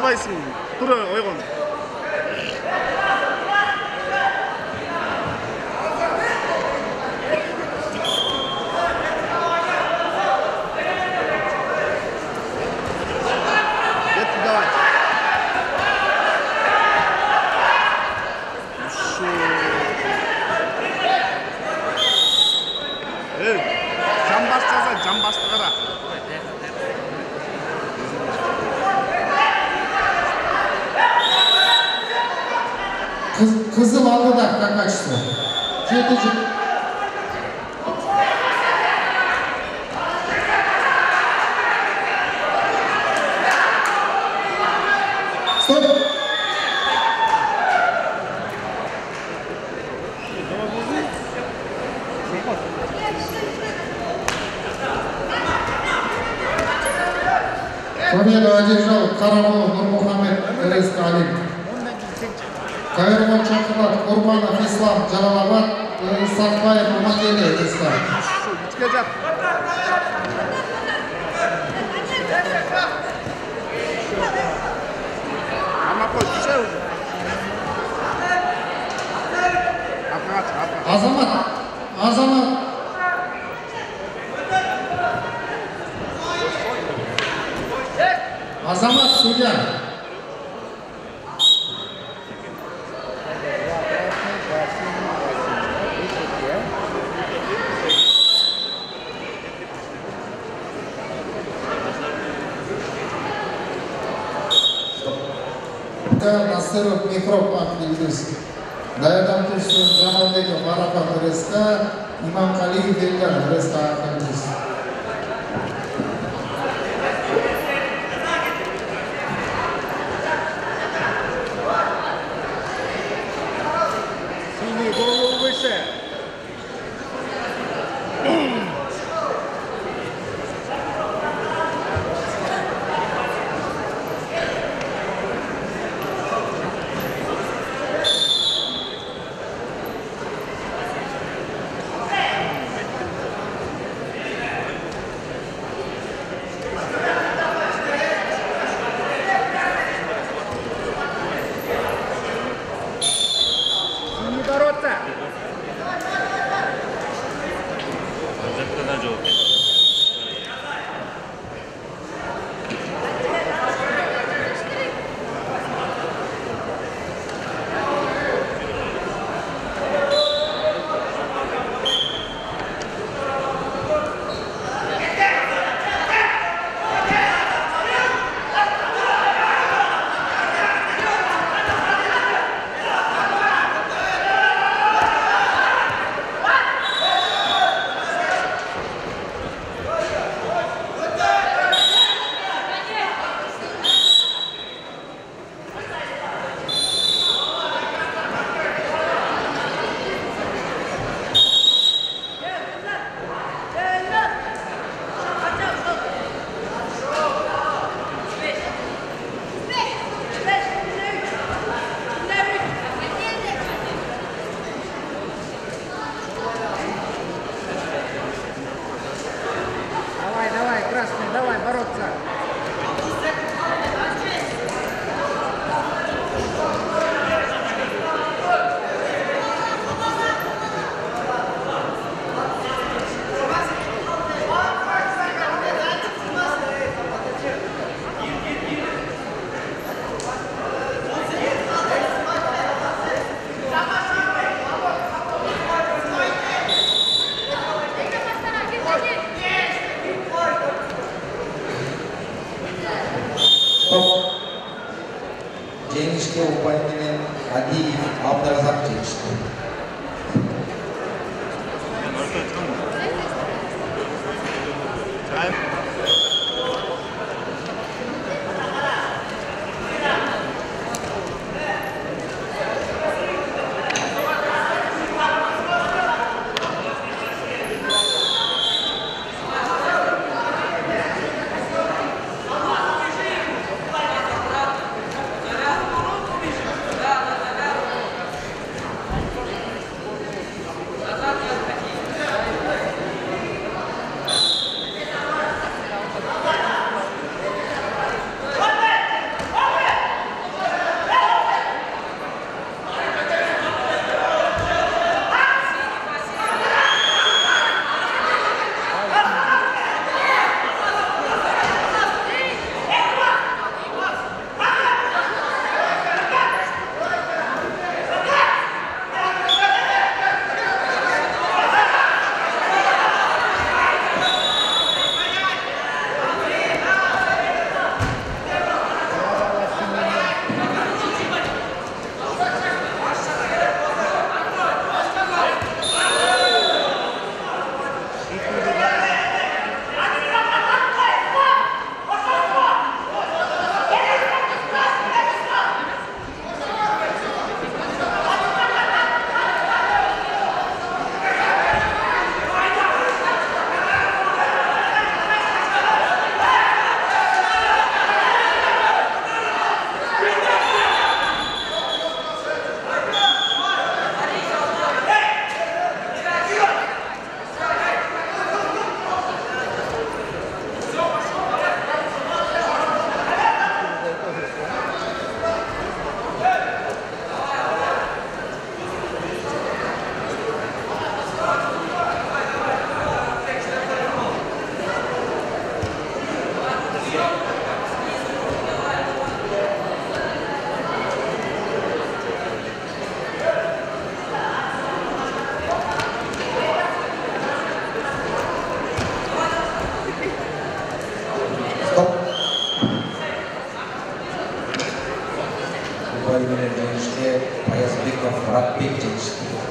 mas sim. troppo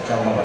Chao,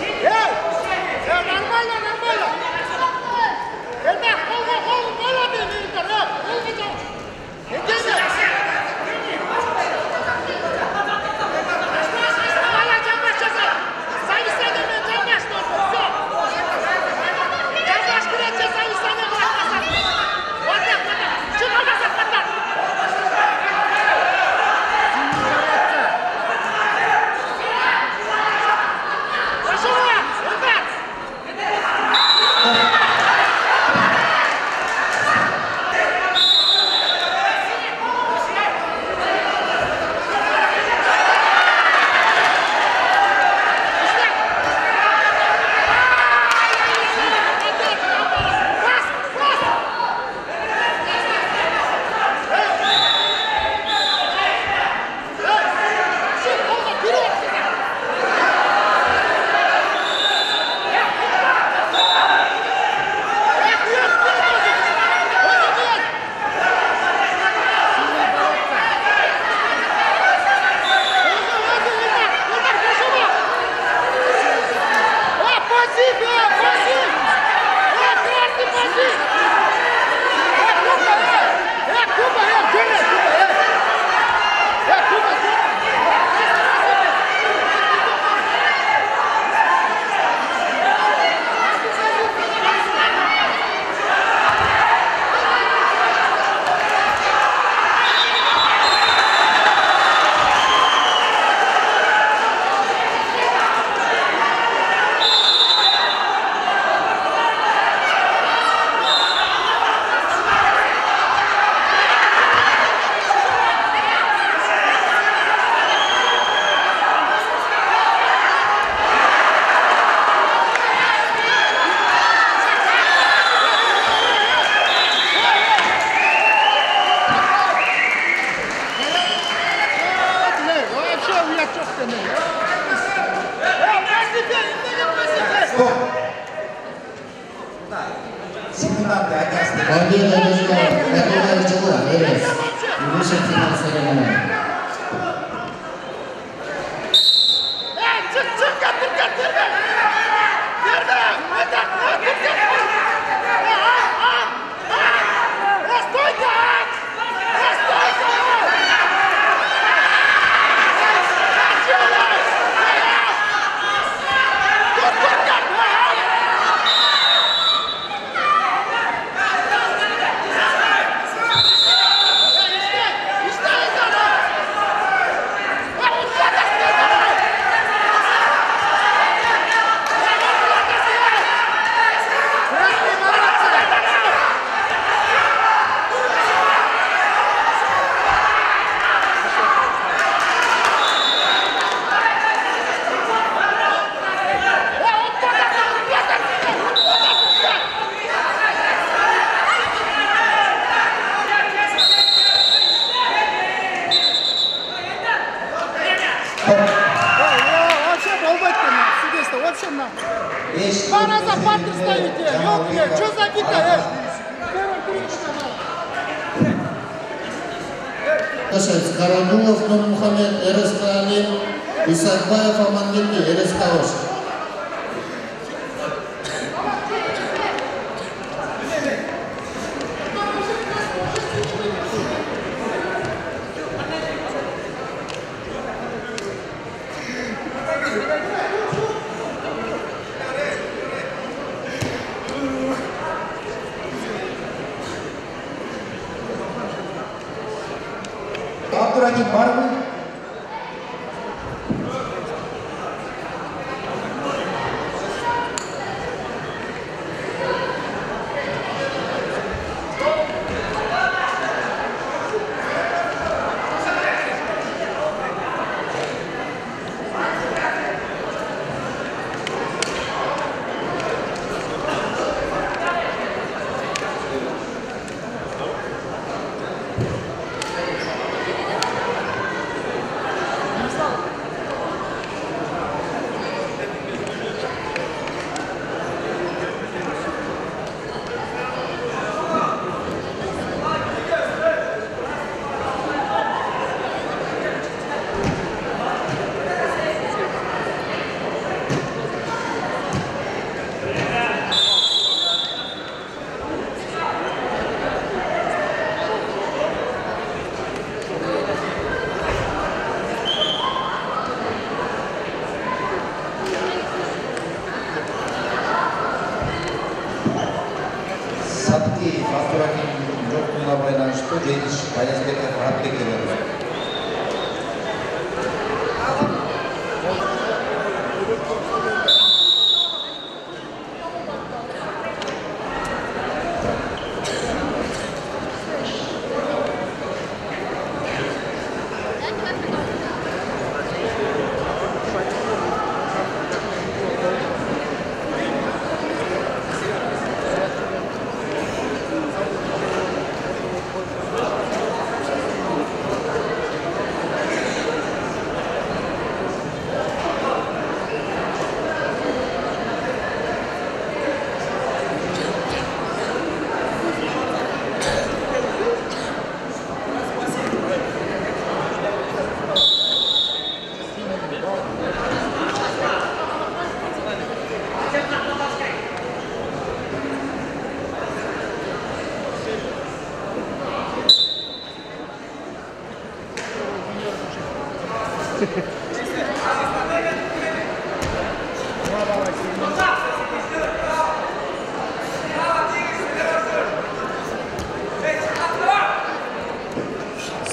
Yeah.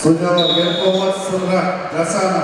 судьяларга омад сырга жасан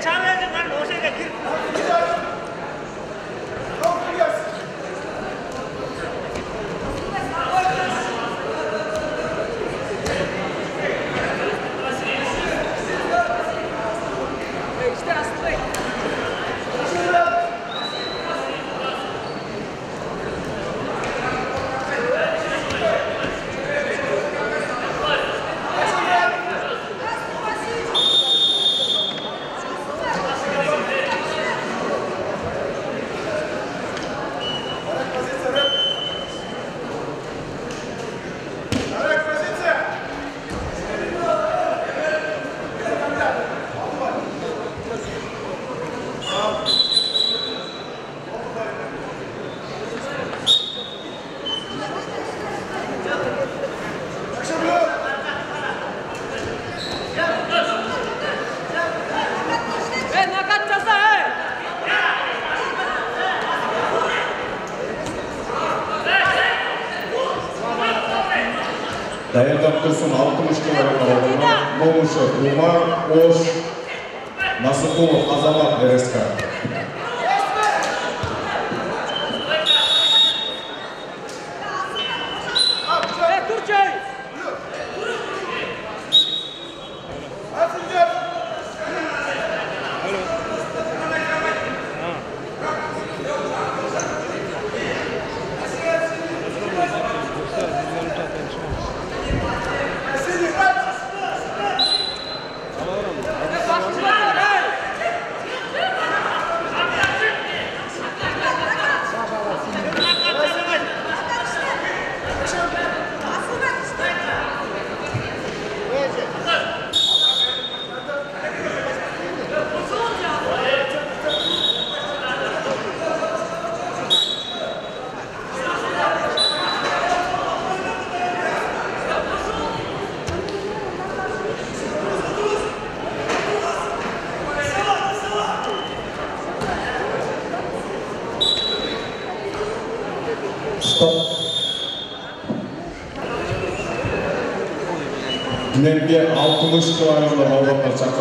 잘해야지 날 노세가 길 Güneyde 60 civarında havlalar çakır.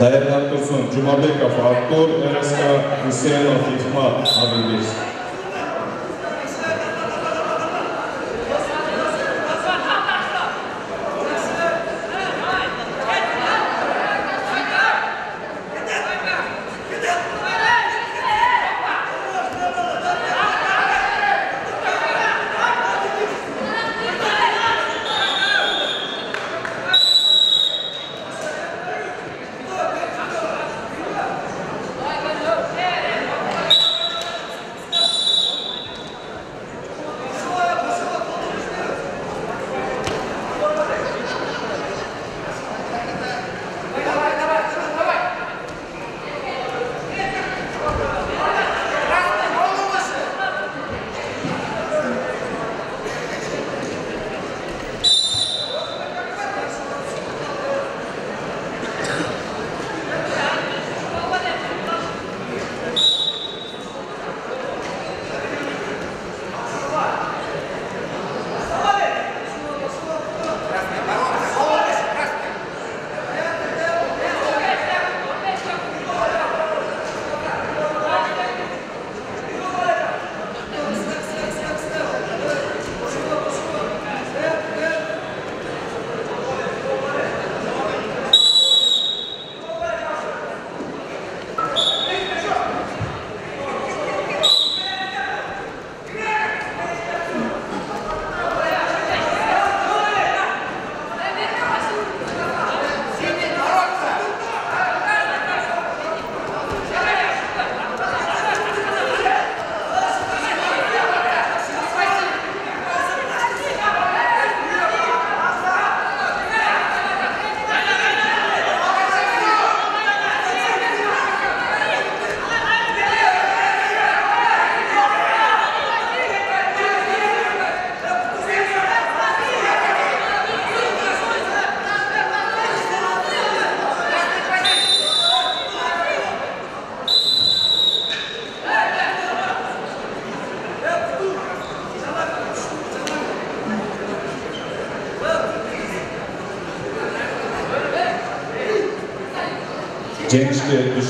Դայերնակություն, Ջումաբեկավ, Արտոր, Երեսկա, Հուսենով, Իխմատ,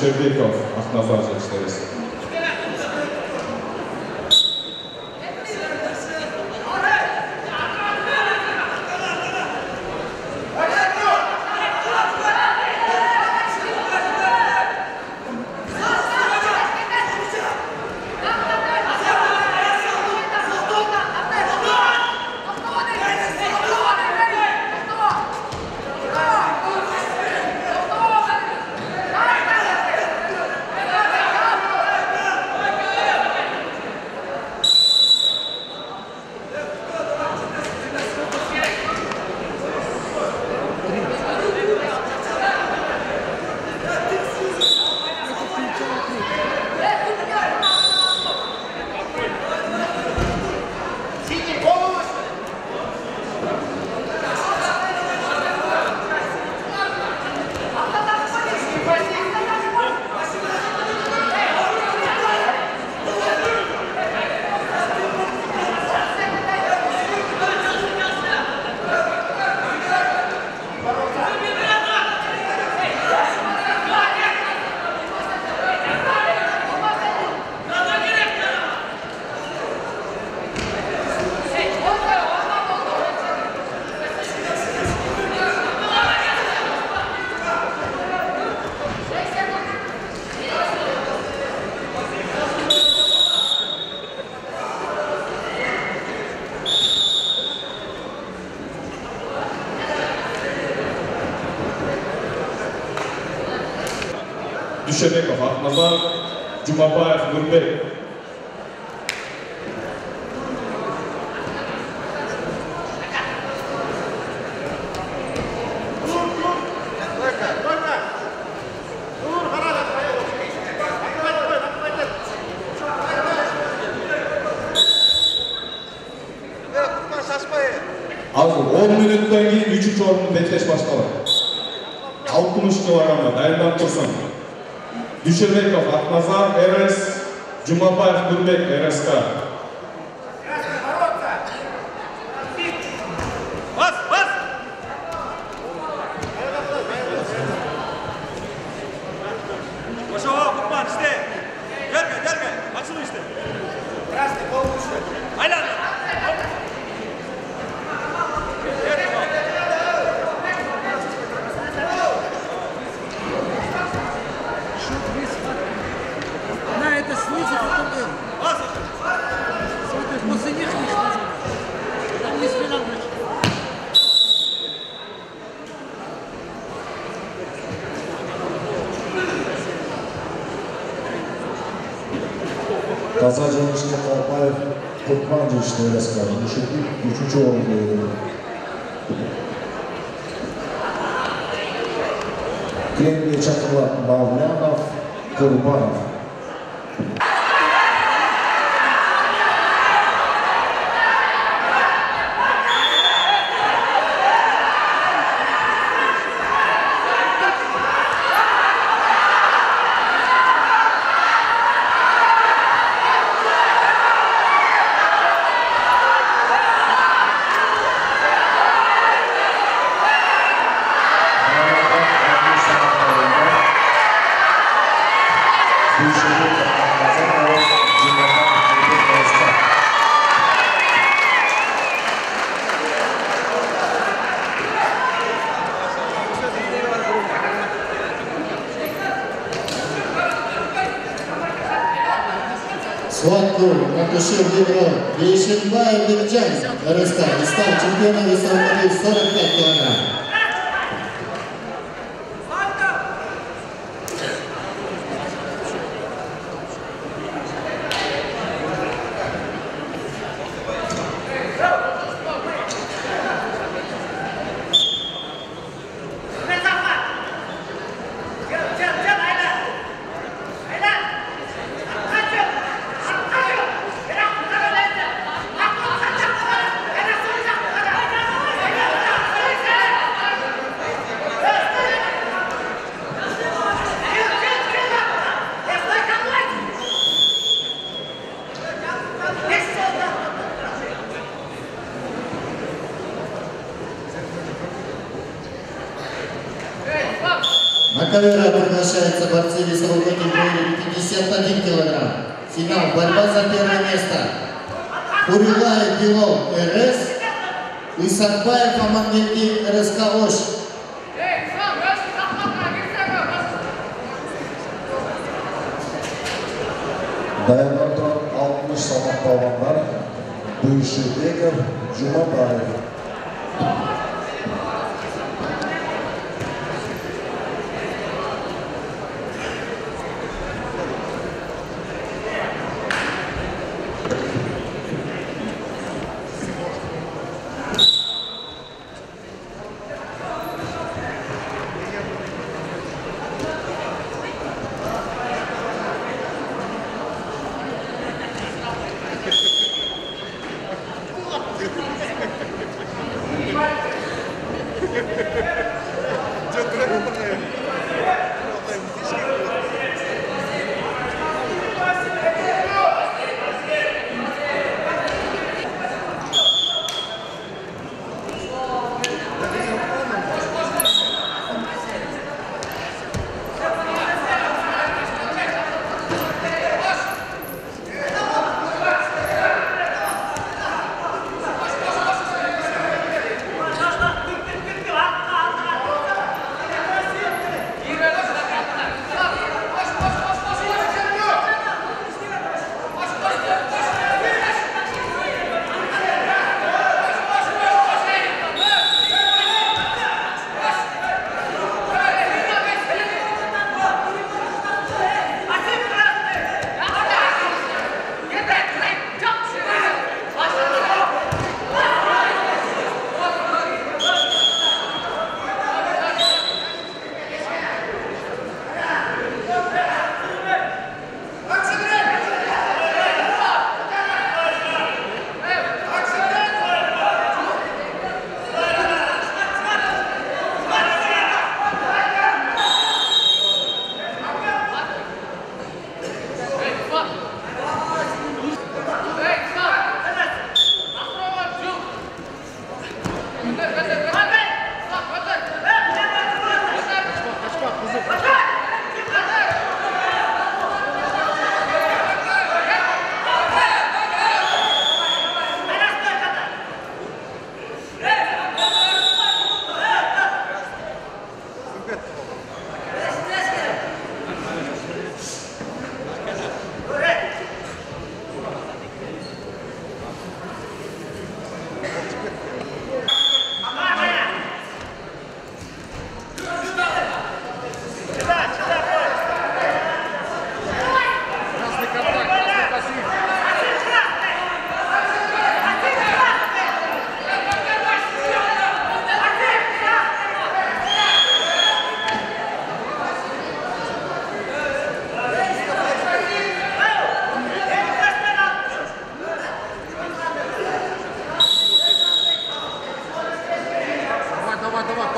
so. Jumabayev Nurbek. 그러니까 눈매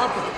Up.